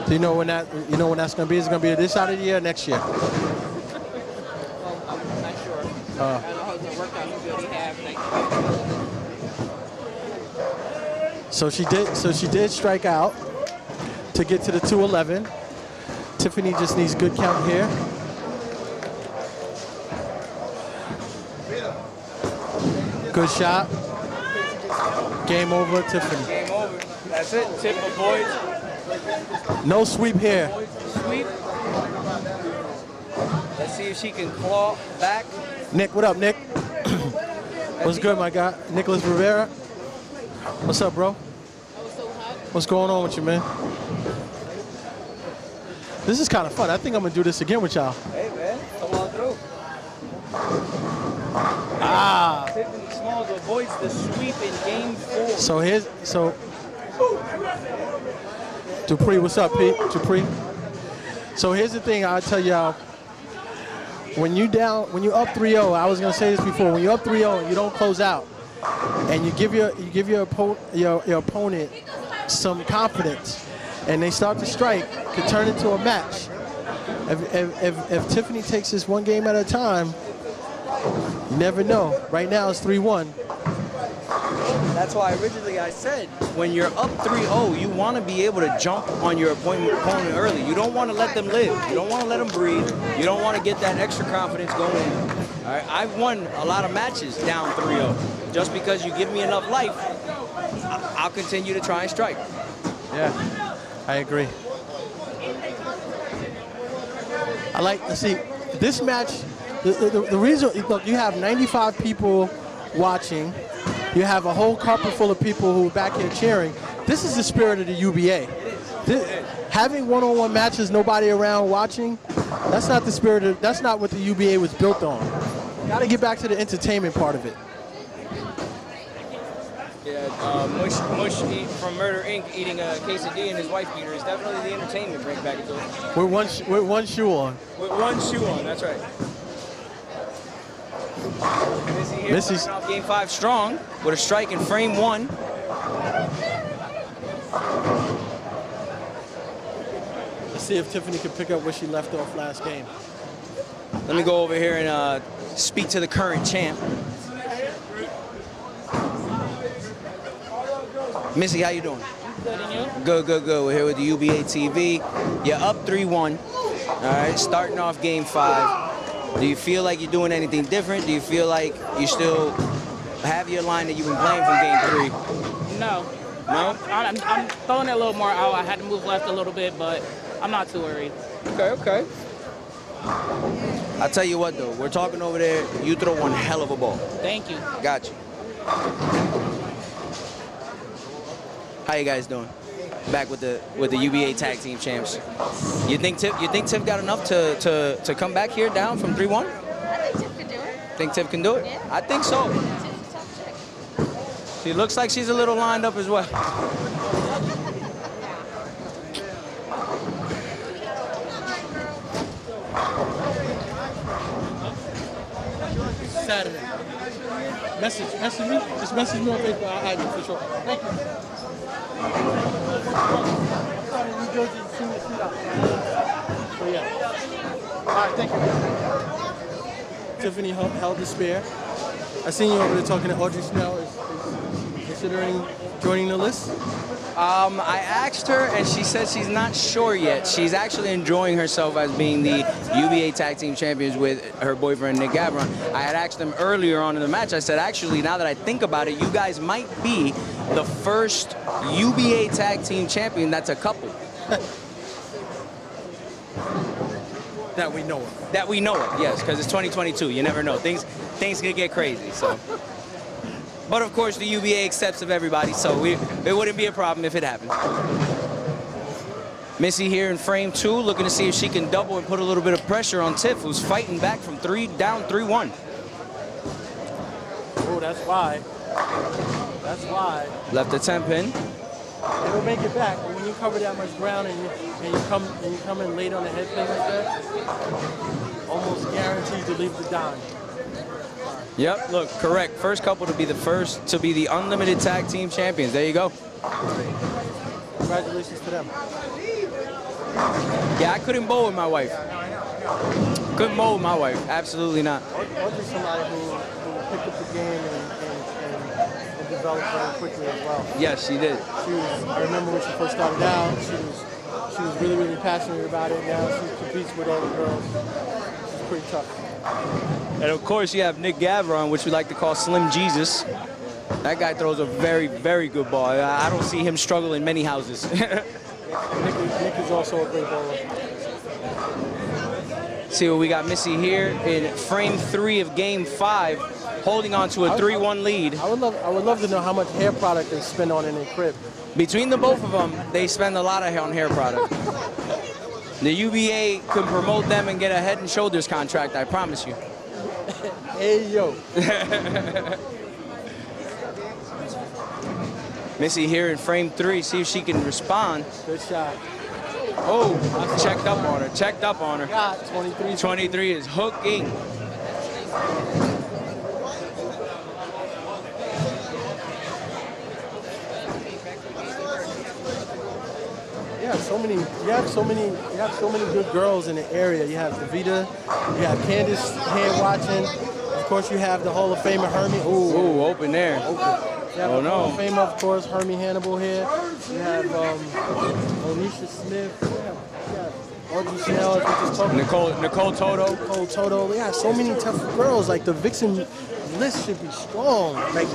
Do you know when that? You know when that's going to be? Is it going to be this side of the year next year? Well, I'm not sure. Uh. So she did. So she did strike out to get to the 211. Tiffany just needs good count here. Good shot. Game over, Tiffany. Game over. That's it. Tip of boys. No sweep here. Sweep. Let's see if she can claw back. Nick, what up, Nick? What's good, my guy? Nicholas Rivera. What's up, bro? What's going on with you, man? This is kind of fun. I think I'm gonna do this again with y'all. Hey, man. Come on through. Ah. Tiffany Smalls avoids the sweep in game four. So here's so Dupree, what's up, Pete? Dupree. So here's the thing I'll tell y'all. When you down, when you up 3-0, I was gonna say this before. When you're up 3-0 and you don't close out, and you give your you give your oppo- your, your opponent some confidence, and they start to strike, could turn into a match. If, if, if, if Tiffany takes this one game at a time, you never know. Right now it's 3-1. That's why originally I said when you're up 3-0, you want to be able to jump on your opponent opponent early. You don't want to let them live. You don't want to let them breathe. You don't want to get that extra confidence going. All right, I've won a lot of matches down 3-0. Just because you give me enough life, I- I'll continue to try and strike. Yeah, I agree. I like to see this match. The, the, the reason, look, you have 95 people watching. You have a whole carpet full of people who are back here cheering. This is the spirit of the UBA. Thi- having one-on-one matches, nobody around watching, that's not the spirit of, that's not what the UBA was built on. Got to get back to the entertainment part of it. Yeah, uh, Mush, Mush eat, from Murder Inc. eating a quesadilla and his wife beater is definitely the entertainment bring back into it. With one, sh- with one shoe on. With one shoe on, that's right. Missy here Missy's- off game five strong with a strike in frame one. Let's see if Tiffany can pick up where she left off last game. Let me go over here and uh, speak to the current champ. Missy, how you doing? Good and you? Good, good, good. We're here with the UBA TV. You're up 3-1. All right, starting off game five. Do you feel like you're doing anything different? Do you feel like you still have your line that you've been playing from game three? No. No? I'm, I'm throwing it a little more out. I had to move left a little bit, but I'm not too worried. Okay, okay. I'll tell you what though, we're talking over there, you throw one hell of a ball. Thank you. Got you. How you guys doing? Back with the with the UBA tag team champs. You think Tiff you think Tiff got enough to to, to come back here down from 3-1? I think Tiff could do it. Think Tiff can do it? Yeah. I think so. Tiff's a tough chick. She looks like she's a little lined up as well. Saturday. Message, message me. Just message me on Facebook. I'll add you for sure. Thank you. Tiffany held, held the spare. I seen you over there talking to Audrey Snell. Is, is considering joining the list? Um, I asked her, and she said she's not sure yet. She's actually enjoying herself as being the UBA Tag Team Champions with her boyfriend Nick Gabron. I had asked them earlier on in the match. I said, actually, now that I think about it, you guys might be the first UBA Tag Team Champion that's a couple. that we know of. That we know of, yes, because it's 2022. You never know. Things things could get crazy. So. But of course, the UBA accepts of everybody, so we, it wouldn't be a problem if it happened. Missy here in frame two, looking to see if she can double and put a little bit of pressure on Tiff, who's fighting back from three down 3-1. Oh, that's why. That's why. Left the 10 pin. It'll make it back, but when you cover that much ground and you, and you come and you come in late on the head pin like that, almost guaranteed to leave the dime. Yep, look, correct. First couple to be the first to be the unlimited tag team champions. There you go. Congratulations to them. Yeah, I couldn't bowl with my wife. Couldn't bowl with my wife. Absolutely not. Audrey's somebody who, who picked up the game and, and, and, and developed very quickly as well. Yes, she did. She was, I remember when she first started out, she was she was really, really passionate about it. Now she competes with all the girls. She's pretty tough. And of course, you have Nick Gavron, which we like to call Slim Jesus. That guy throws a very, very good ball. I don't see him struggle in many houses. Nick, is- Nick is also a great bowler. see what we got Missy here in frame three of game five, holding on to a 3-1 lead. I would love I would love to know how much hair product they spend on in their crib. Between the both of them, they spend a lot of on hair product. The UBA can promote them and get a head and shoulders contract, I promise you. Hey yo. Missy here in frame three, see if she can respond. Good shot. Oh, checked up on her, checked up on her. Got 23. 23 is hooking. Yeah, so many. You have so many. You have so many good girls in the area. You have Davita. You have Candace hand watching. Of course, you have the Hall of Famer Hermie. Ooh, Ooh, open there. open. You have Oh, the Hall no. of Famer, of course, Hermie Hannibal here. You have um, Onisha Smith. You have, you have Audrey Snell, as we just talked about. Nicole, Nicole Toto. Nicole Toto. We have so many tough girls. Like the Vixen list should be strong. Like,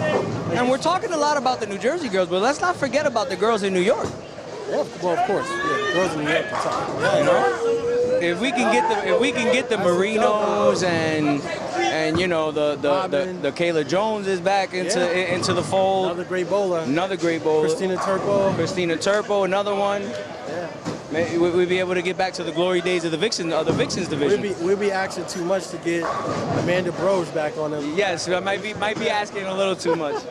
And we're talking a lot about the New Jersey girls, but let's not forget about the girls in New York. Yeah, well, of course, yeah, girls in New York are tough. Yeah, You know, if we can get the if we can get the Marinos and and you know the the the, the Kayla Jones is back into Yeah. into the fold. Another great bowler. Another great bowler. Christina Turpo. Christina Turpo, another one. Yeah. We'd be able to get back to the glory days of the Vixen, of the Vixens division. be, we'd be asking too much to get Amanda Broge back on them. Yes, I might be might be asking a little too much.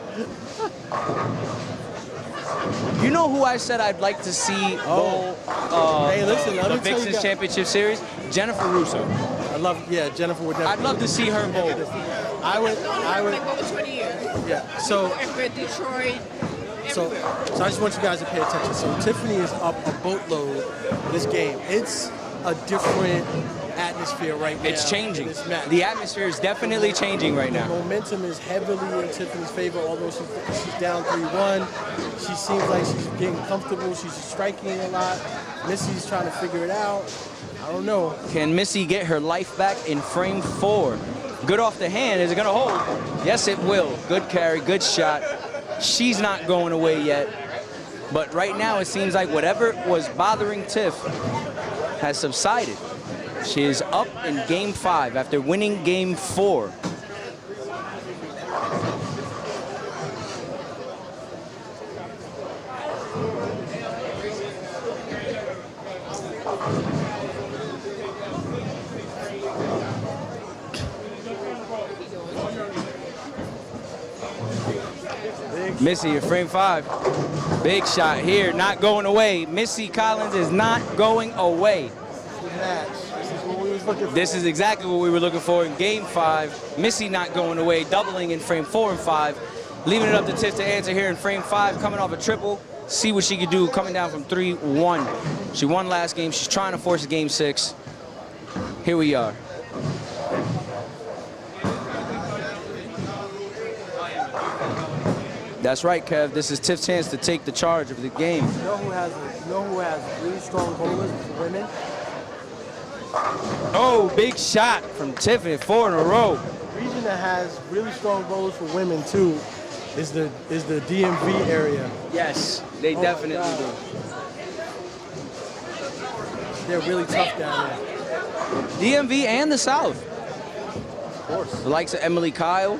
You know who I said I'd like to see bowl uh, Hey, listen, let the me tell you Vixens guys- Championship Series? Jennifer Russo. I love, yeah, Jennifer would I'd love to see her bowl. I would, I would, Like over 20 years. yeah. So, Detroit, so, so I just want you guys to pay attention. So Tiffany is up a boatload this game. It's a different atmosphere right now. It's changing. in This match. The atmosphere is definitely changing right The now. momentum is heavily in Tiffany's favor, although she's, she's down 3-1. She seems like she's getting comfortable. She's striking a lot. Missy's trying to figure it out. I don't know. Can Missy get her life back in frame four? Good off the hand. Is it going to hold? Yes, it will. Good carry, good shot. She's not going away yet. But right now, it seems like whatever was bothering Tiff has subsided. She is up in game five after winning game four. Missy in frame five. Big shot here, not going away. Missy Collins is not going away. Match. This is what we This is exactly what we were looking for in game five. Missy not going away, doubling in frame four and five. Leaving it up to Tiff to answer here in frame five, coming off a triple. See what she could do coming down from 3-1. She won last game. She's trying to force game six. Here we are. That's right, Kev. This is Tiff's chance to take the charge of the game. You know who has you know who has really strong bowlers women? Oh, big shot from Tiffany, four in a row. The region that has really strong bowlers for women too is the is the DMV area. Yes, they Oh definitely do. They're really tough down there. DMV and the South. Of course. The likes of Emily Kyle.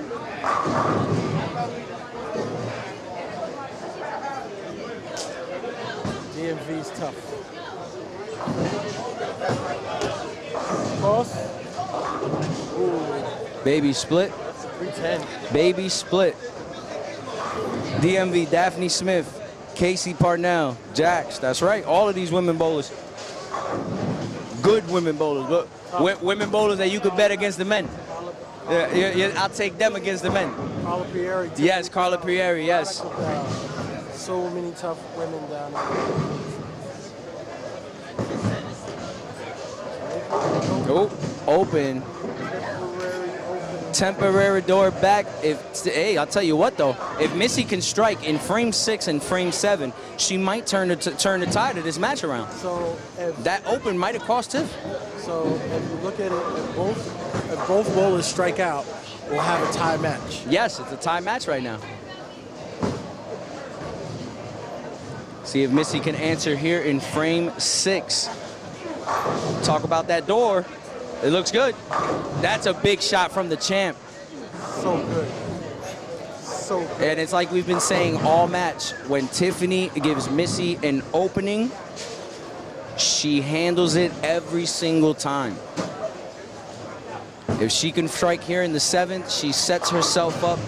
DMV's tough. Cross. Ooh, Baby split. 310. Baby split. DMV, Daphne Smith, Casey Parnell, Jax. That's right. All of these women bowlers. Good women bowlers. Wo- women bowlers that you could bet against the men. Yeah, yeah, yeah, I'll take them against the men. Carla Pieri. Yes, Carla Prieri, yes. So many tough women down there. Oh, open. Temporary door back. If hey, I'll tell you what though, if Missy can strike in frame six and frame seven, she might turn the turn the tide of this match around. So if That open might have cost Tiff. so if you look at it, if both if both bowlers strike out, we'll have a tie match. Yes, it's a tie match right now. See if Missy can answer here in frame six. Talk about that door. It looks good. That's a big shot from the champ. So good. So good. And it's like we've been saying all match. When Tiffany gives Missy an opening, she handles it every single time. If she can strike here in the seventh, she sets herself up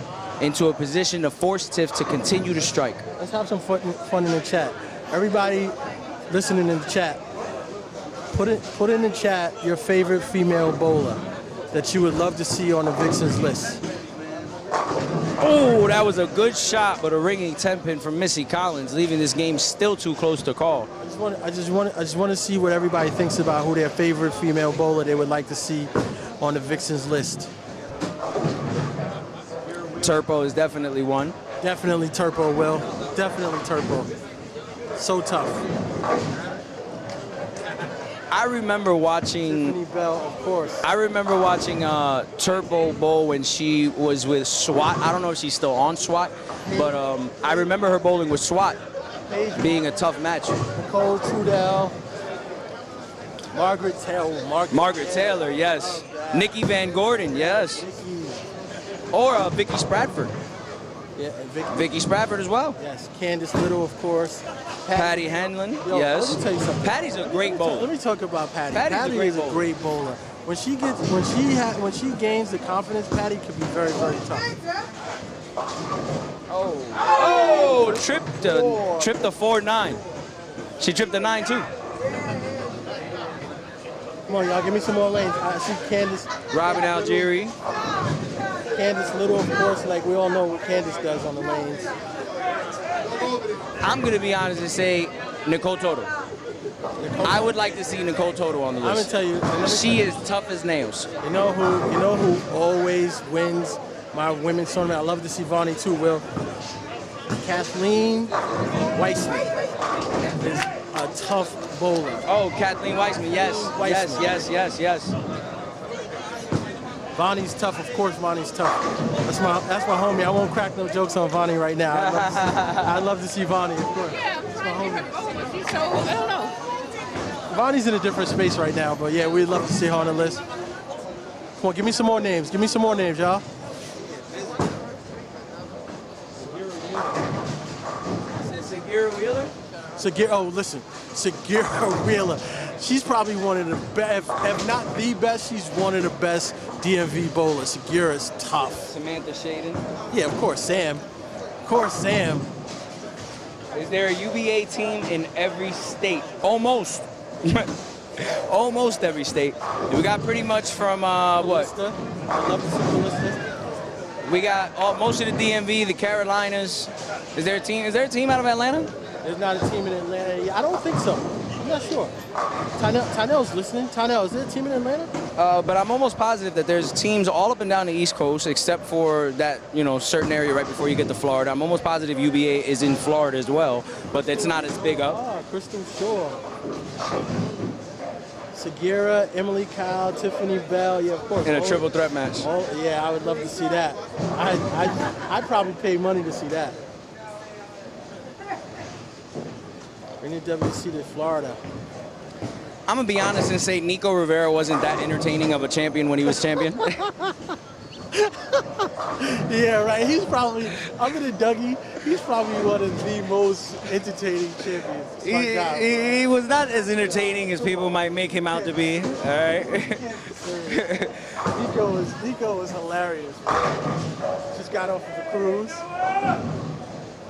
into a position to force Tiff to continue to strike. Let's have some fun, fun in the chat. Everybody listening in the chat, put it put in the chat your favorite female bowler that you would love to see on the Vixens list. Oh, that was a good shot, but a ringing 10 pin from Missy Collins, leaving this game still too close to call. I just want I just want I just want to see what everybody thinks about who their favorite female bowler they would like to see on the Vixens list. Turpo is definitely one. Definitely Turpo will. Definitely Turpo. So tough. I remember watching Tiffany Bell, of course. I remember watching uh, Turpo Bowl when she was with SWAT. I don't know if she's still on SWAT, but um, I remember her bowling with SWAT being a tough match. Nicole Trudell. Margaret Taylor. Margaret, Margaret Taylor, yes. Nikki Van Gordon, yes. Or uh, Vicky Spradford. Yeah, and Vicky. Vicky Spradford as well. Yes, Candace Little, of course. Patty Hanlon, Yo, yes. Let me tell you something. Patty's a great bowler. Let me talk about Patty. Patty's a Patty great is a great bowler. When she gets, when she ha- when she gains the confidence, Patty can be very, very tough. Oh, oh, tripped the tripped the four nine. She tripped the nine too. Come on, y'all, give me some more lanes. I see Candace. Robin Algieri. Candace Little, of course. Like we all know what Candace does on the lanes. I'm gonna be honest and say Nicole Toto. I would like to see Nicole Toto on the list. I'm gonna tell you. She is tough as nails. You know who? You know who always wins my women's tournament? I love to see Vonnie too. Will Kathleen Weissman is a tough bowler. Oh, Kathleen Weissman, yes, yes, yes, yes, yes. Vonnie's tough, of course. Vonnie's tough. That's my that's my homie. I won't crack no jokes on Vonnie right now. I'd love to see, I'd love to see Vonnie, of course. Yeah, I'm trying to think of, oh, she's so, I don't know. Vonnie's in a different space right now, but yeah, we'd love to see her on the list. Come on, give me some more names. Give me some more names, y'all. Segura Wheeler? Segura, oh, listen, Segura Wheeler. She's probably one of the best, if, if not the best, she's one of the best DMV bowlers. Segura's tough. Samantha Shaden. Yeah, of course, Sam. Of course, Sam. Is there a UBA team in every state? Almost. Almost every state. We got pretty much from uh, what? Calista. I'd love to see Calista. We got all, most of the DMV, the Carolinas. Is there a team? Is there a team out of Atlanta? There's not a team in Atlanta. I don't think so. I'm not sure. Tynell, Tynell's listening. Tynell, is there a team in Atlanta? Uh, but I'm almost positive that there's teams all up and down the East Coast, except for that you know certain area right before you get to Florida. I'm almost positive UBA is in Florida as well, but it's not as big up. Ah, Crystal Shore. Segura, Emily Kyle, Tiffany Bell. Yeah, of course. In a triple threat match. Oh, yeah, I would love to see that. I, I, I'd probably pay money to see that. Bring the WC to Florida. I'm gonna be honest and say Nico Rivera wasn't that entertaining of a champion when he was champion. Yeah, right. He's probably, other than Dougie, he's probably one of the most entertaining champions. he, God. he- he was not as entertaining as people might make him out to be. All right. Nico was Nico was hilarious. Man. Just got off of the cruise.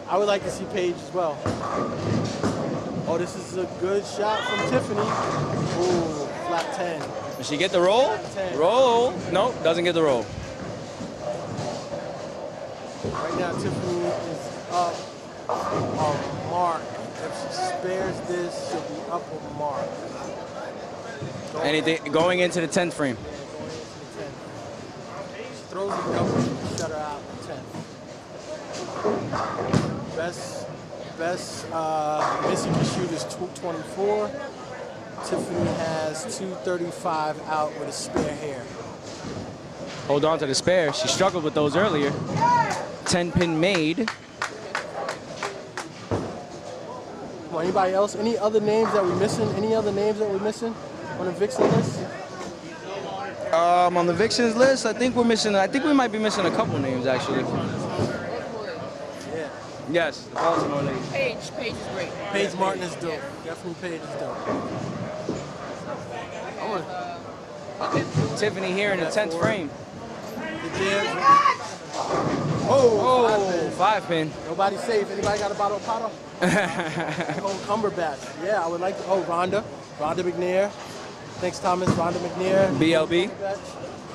I would like to see Paige as well. Oh, this is a good shot from Tiffany. Ooh, flat 10. Does she get the roll? Roll. No, doesn't get the roll. Right now, Tiffany is up a mark. If she spares this, she'll be up a mark. Anything going into the 10th frame. She throws a double, shut her out in 10. Best, best uh, Missy can shoot is 224. Tiffany has 235 out with a spare hair. Hold on to the spare. She struggled with those earlier. 10 pin made. Come on, anybody else? Any other names that we're missing? Any other names that we're missing on the Vixen list? Um, on the Vixens list, I think we're missing. I think we might be missing a couple names actually. Yeah. Yes, the Baltimore lady. Paige, Paige is great. Paige Martin is dope. Definitely Paige is dope. I want Tiffany here in the 10th frame. the jam. Oh, Oh, five pin. Nobody safe. Anybody got a bottle of Pato? oh, Cumberbatch. Yeah, I would like to. Oh, Rhonda. Rhonda McNair. Thanks, Thomas. Rhonda McNair. BLB.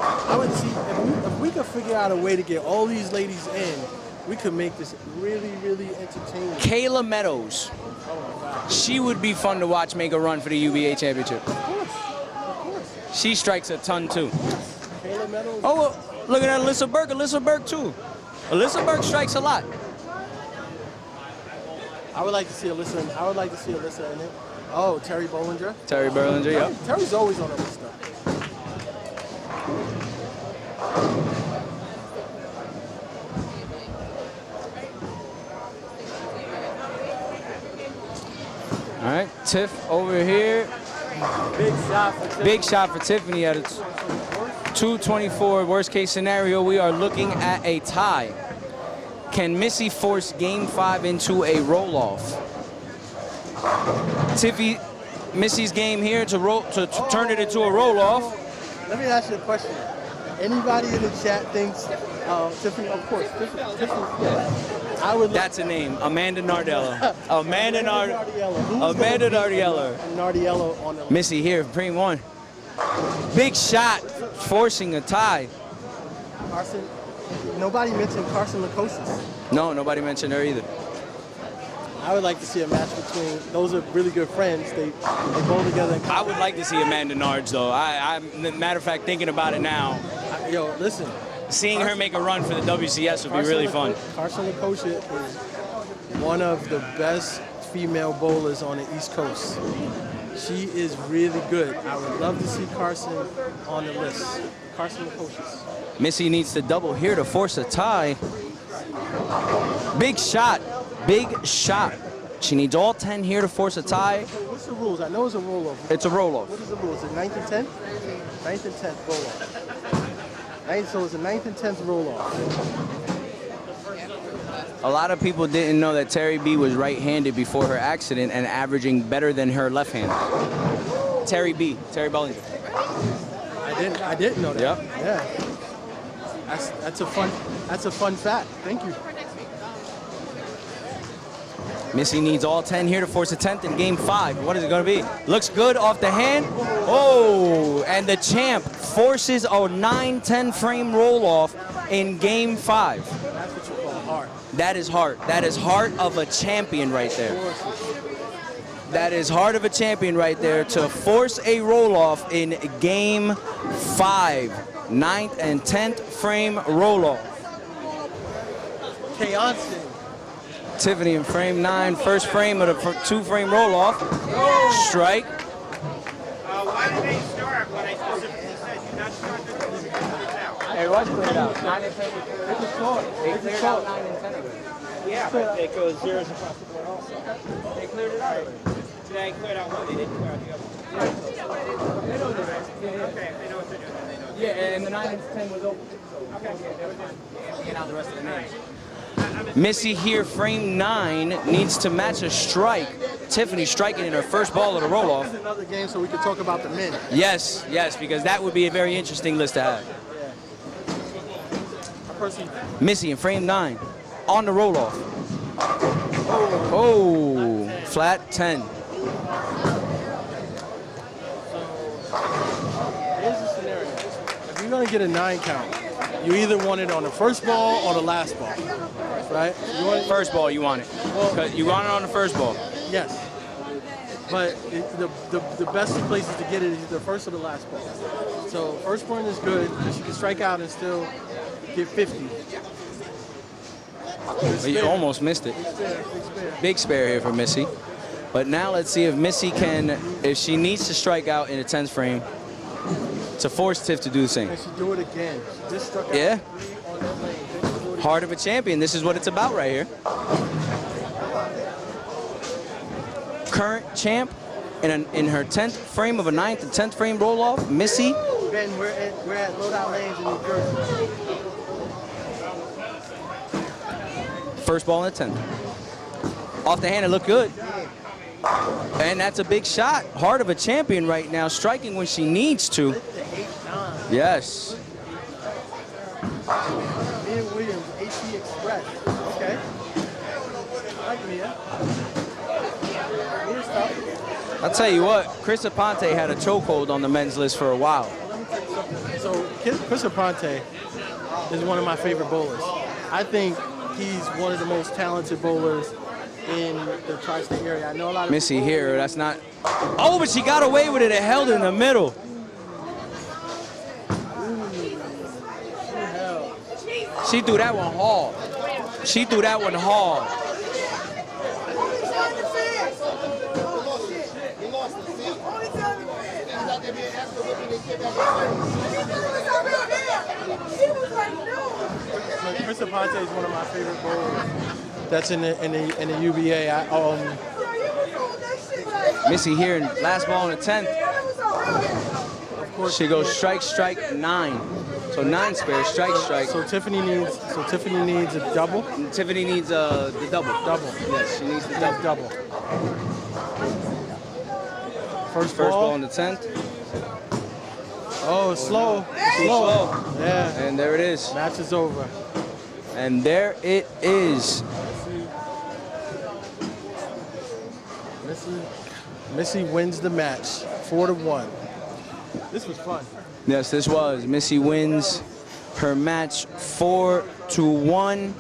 I would see if we, if we could figure out a way to get all these ladies in, we could make this really, really entertaining. Kayla Meadows. She would be fun to watch make a run for the UBA championship. Of course. Of course. She strikes a ton too. Kayla Meadows. Oh, well, look at that Alyssa Burke. Alyssa Burke too. Alyssa Burke strikes a lot. I would like to see Alyssa. I would like to see Alyssa in it. Oh, Terry Bollinger. Terry Berlinger, yep. Terry's always on the list though. All right, Tiff over here. Big shot for Tiffany. Big shot for Tiffany at a 224. Worst case scenario, we are looking at a tie. Can Missy force game five into a roll off? Tiffy, Missy's game here to roll to, to turn it into a roll off. Let me ask you a question. Anybody in the chat thinks uh, Tiffany? Of course, Tiffany. Tiffany yeah. I would. That's a name, Amanda Nardello. Amanda Nard, Nardiello. Amanda Nardiello. Nardiello on the. Missy here, frame one. Big shot, forcing a tie. Carson. Nobody mentioned Carson Lacosis. No, nobody mentioned her either. I would like to see a match between. Those are really good friends. They they bowl together. I would like to see Amanda Nards though. I, I, matter of fact, thinking about it now, I- Yo, listen. Seeing her make a run for the WCS would be really fun. Carson Lacosia is one of the best female bowlers on the East Coast. She is really good. I would love to see Carson on the list. Carson Lacosia. Missy needs to double here to force a tie. Big shot, big shot. She needs all 10 here to force a tie. What's the rules? I know it's a roll off. It's a roll off. What is the rules? Is it 9th and 10th? 9th and 10th roll off. Ninth, so it's a 9th and 10th roll off. A lot of people didn't know that Terry B was right-handed before her accident and averaging better than her left hand. Terry B, Terry Bellinger. I didn't I didn't know that. Yep. Yeah. That's that's a fun that's a fun fact. Thank you. Missy needs all 10 here to force a 10th in game five. What is it going to be? Looks good off the hand. Oh, and the champ forces a 9-10 frame roll off in game five. That's what you call heart. That is heart. That is heart of a champion right there. That is heart of a champion right there to force a roll off in game five. Ninth and 10th frame roll off. Chaos. Tiffany in frame nine, first frame of the two frame roll off. Strike. It was clear it out. Nine and ten. This is short. They cleared out nine and ten already. Yeah, but it goes zeros across the board also. They cleared it out already. They cleared out one, they didn't clear out the other. They know the rest. Yeah, yeah. Okay, they know what they're doing, they know. Yeah, and the nine and ten was open. Okay, yeah, they were fine. Get out the rest of the names. Missy here, frame nine, needs to match a strike. Tiffany striking in her first ball of the roll off. Another game so we can talk about the men. Yes, yes, because that would be a very interesting list to have. Missy in frame nine, on the roll off. Oh, flat 10. Here's the scenario. If you're gonna get a nine count, you either want it on the first ball or the last ball, right? You want First ball, you want it. 'Cause You want it on the first ball. Yes. But it, the, the the best places to get it is the first or the last ball. So first point is good because you can strike out and still get 50. But you almost missed it. Big spare here for Missy. But now let's see if Missy can, if she needs to strike out in the 10th frame to force Tiff to do the same. Do it again. She just struck out Yeah. three on that lane. Then she do it Heart of a champion. This is what it's about right here. Current champ in, an, in her 10th frame of a 9th and 10th frame roll off. Missy Ben, we're at, we're at Lanes in New Jersey. First ball in the 10th. Off the hand, it looked good. And that's a big shot. Heart of a champion right now, striking when she needs to. Yes. Mia Williams, AC Express. Okay. I like Mia. Mia's tough. I'll tell you what, Chris Aponte had a chokehold on the men's list for a while. So Chris Aponte is one of my favorite bowlers. I think he's one of the most talented bowlers in the tri-state area. I know a lot of Missy here, that's not. Oh, but she got away with it. It held in the middle. She threw that one hard. She threw that one hard. Chris Aponte is one of my favorite bowlers. That's in the in the in the UBA. I, um, Missy here in last ball in the 10th. of course, She goes strike, strike, nine. So nine spare, strike, strike. So Tiffany needs so Tiffany needs a double. Tiffany needs uh, the double. Double. Yes, she needs the double. double. First, First ball. ball in the 10th. Oh, slow. Slow. slow. Yeah. And there it is. Match is over. And there it is. Missy, Missy wins the match, four to one. This was fun. Yes, this was. Missy wins her match four to one.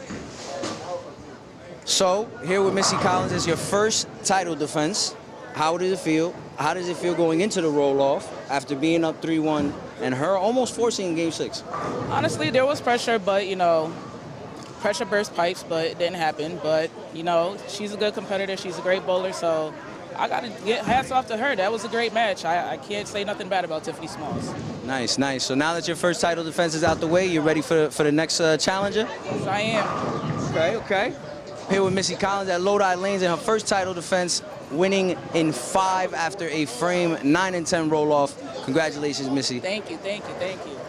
So here with Missy Collins is your first title defense. How does it feel? How does it feel going into the roll off after being up 3-1 and her almost forcing game six? Honestly, there was pressure, but you know, pressure burst pipes, but it didn't happen. But you know, she's a good competitor. She's a great bowler, so I got to get hats off to her. That was a great match. I, I can't say nothing bad about Tiffany Smalls. Nice, nice. So now that your first title defense is out the way, you're ready for, for the next uh, challenger? Yes, I am. Okay, okay. Here with Missy Collins at Lodi Lanes in her first title defense, winning in five after a frame 9 and 10 roll off. Congratulations, Missy. Thank you, thank you, thank you.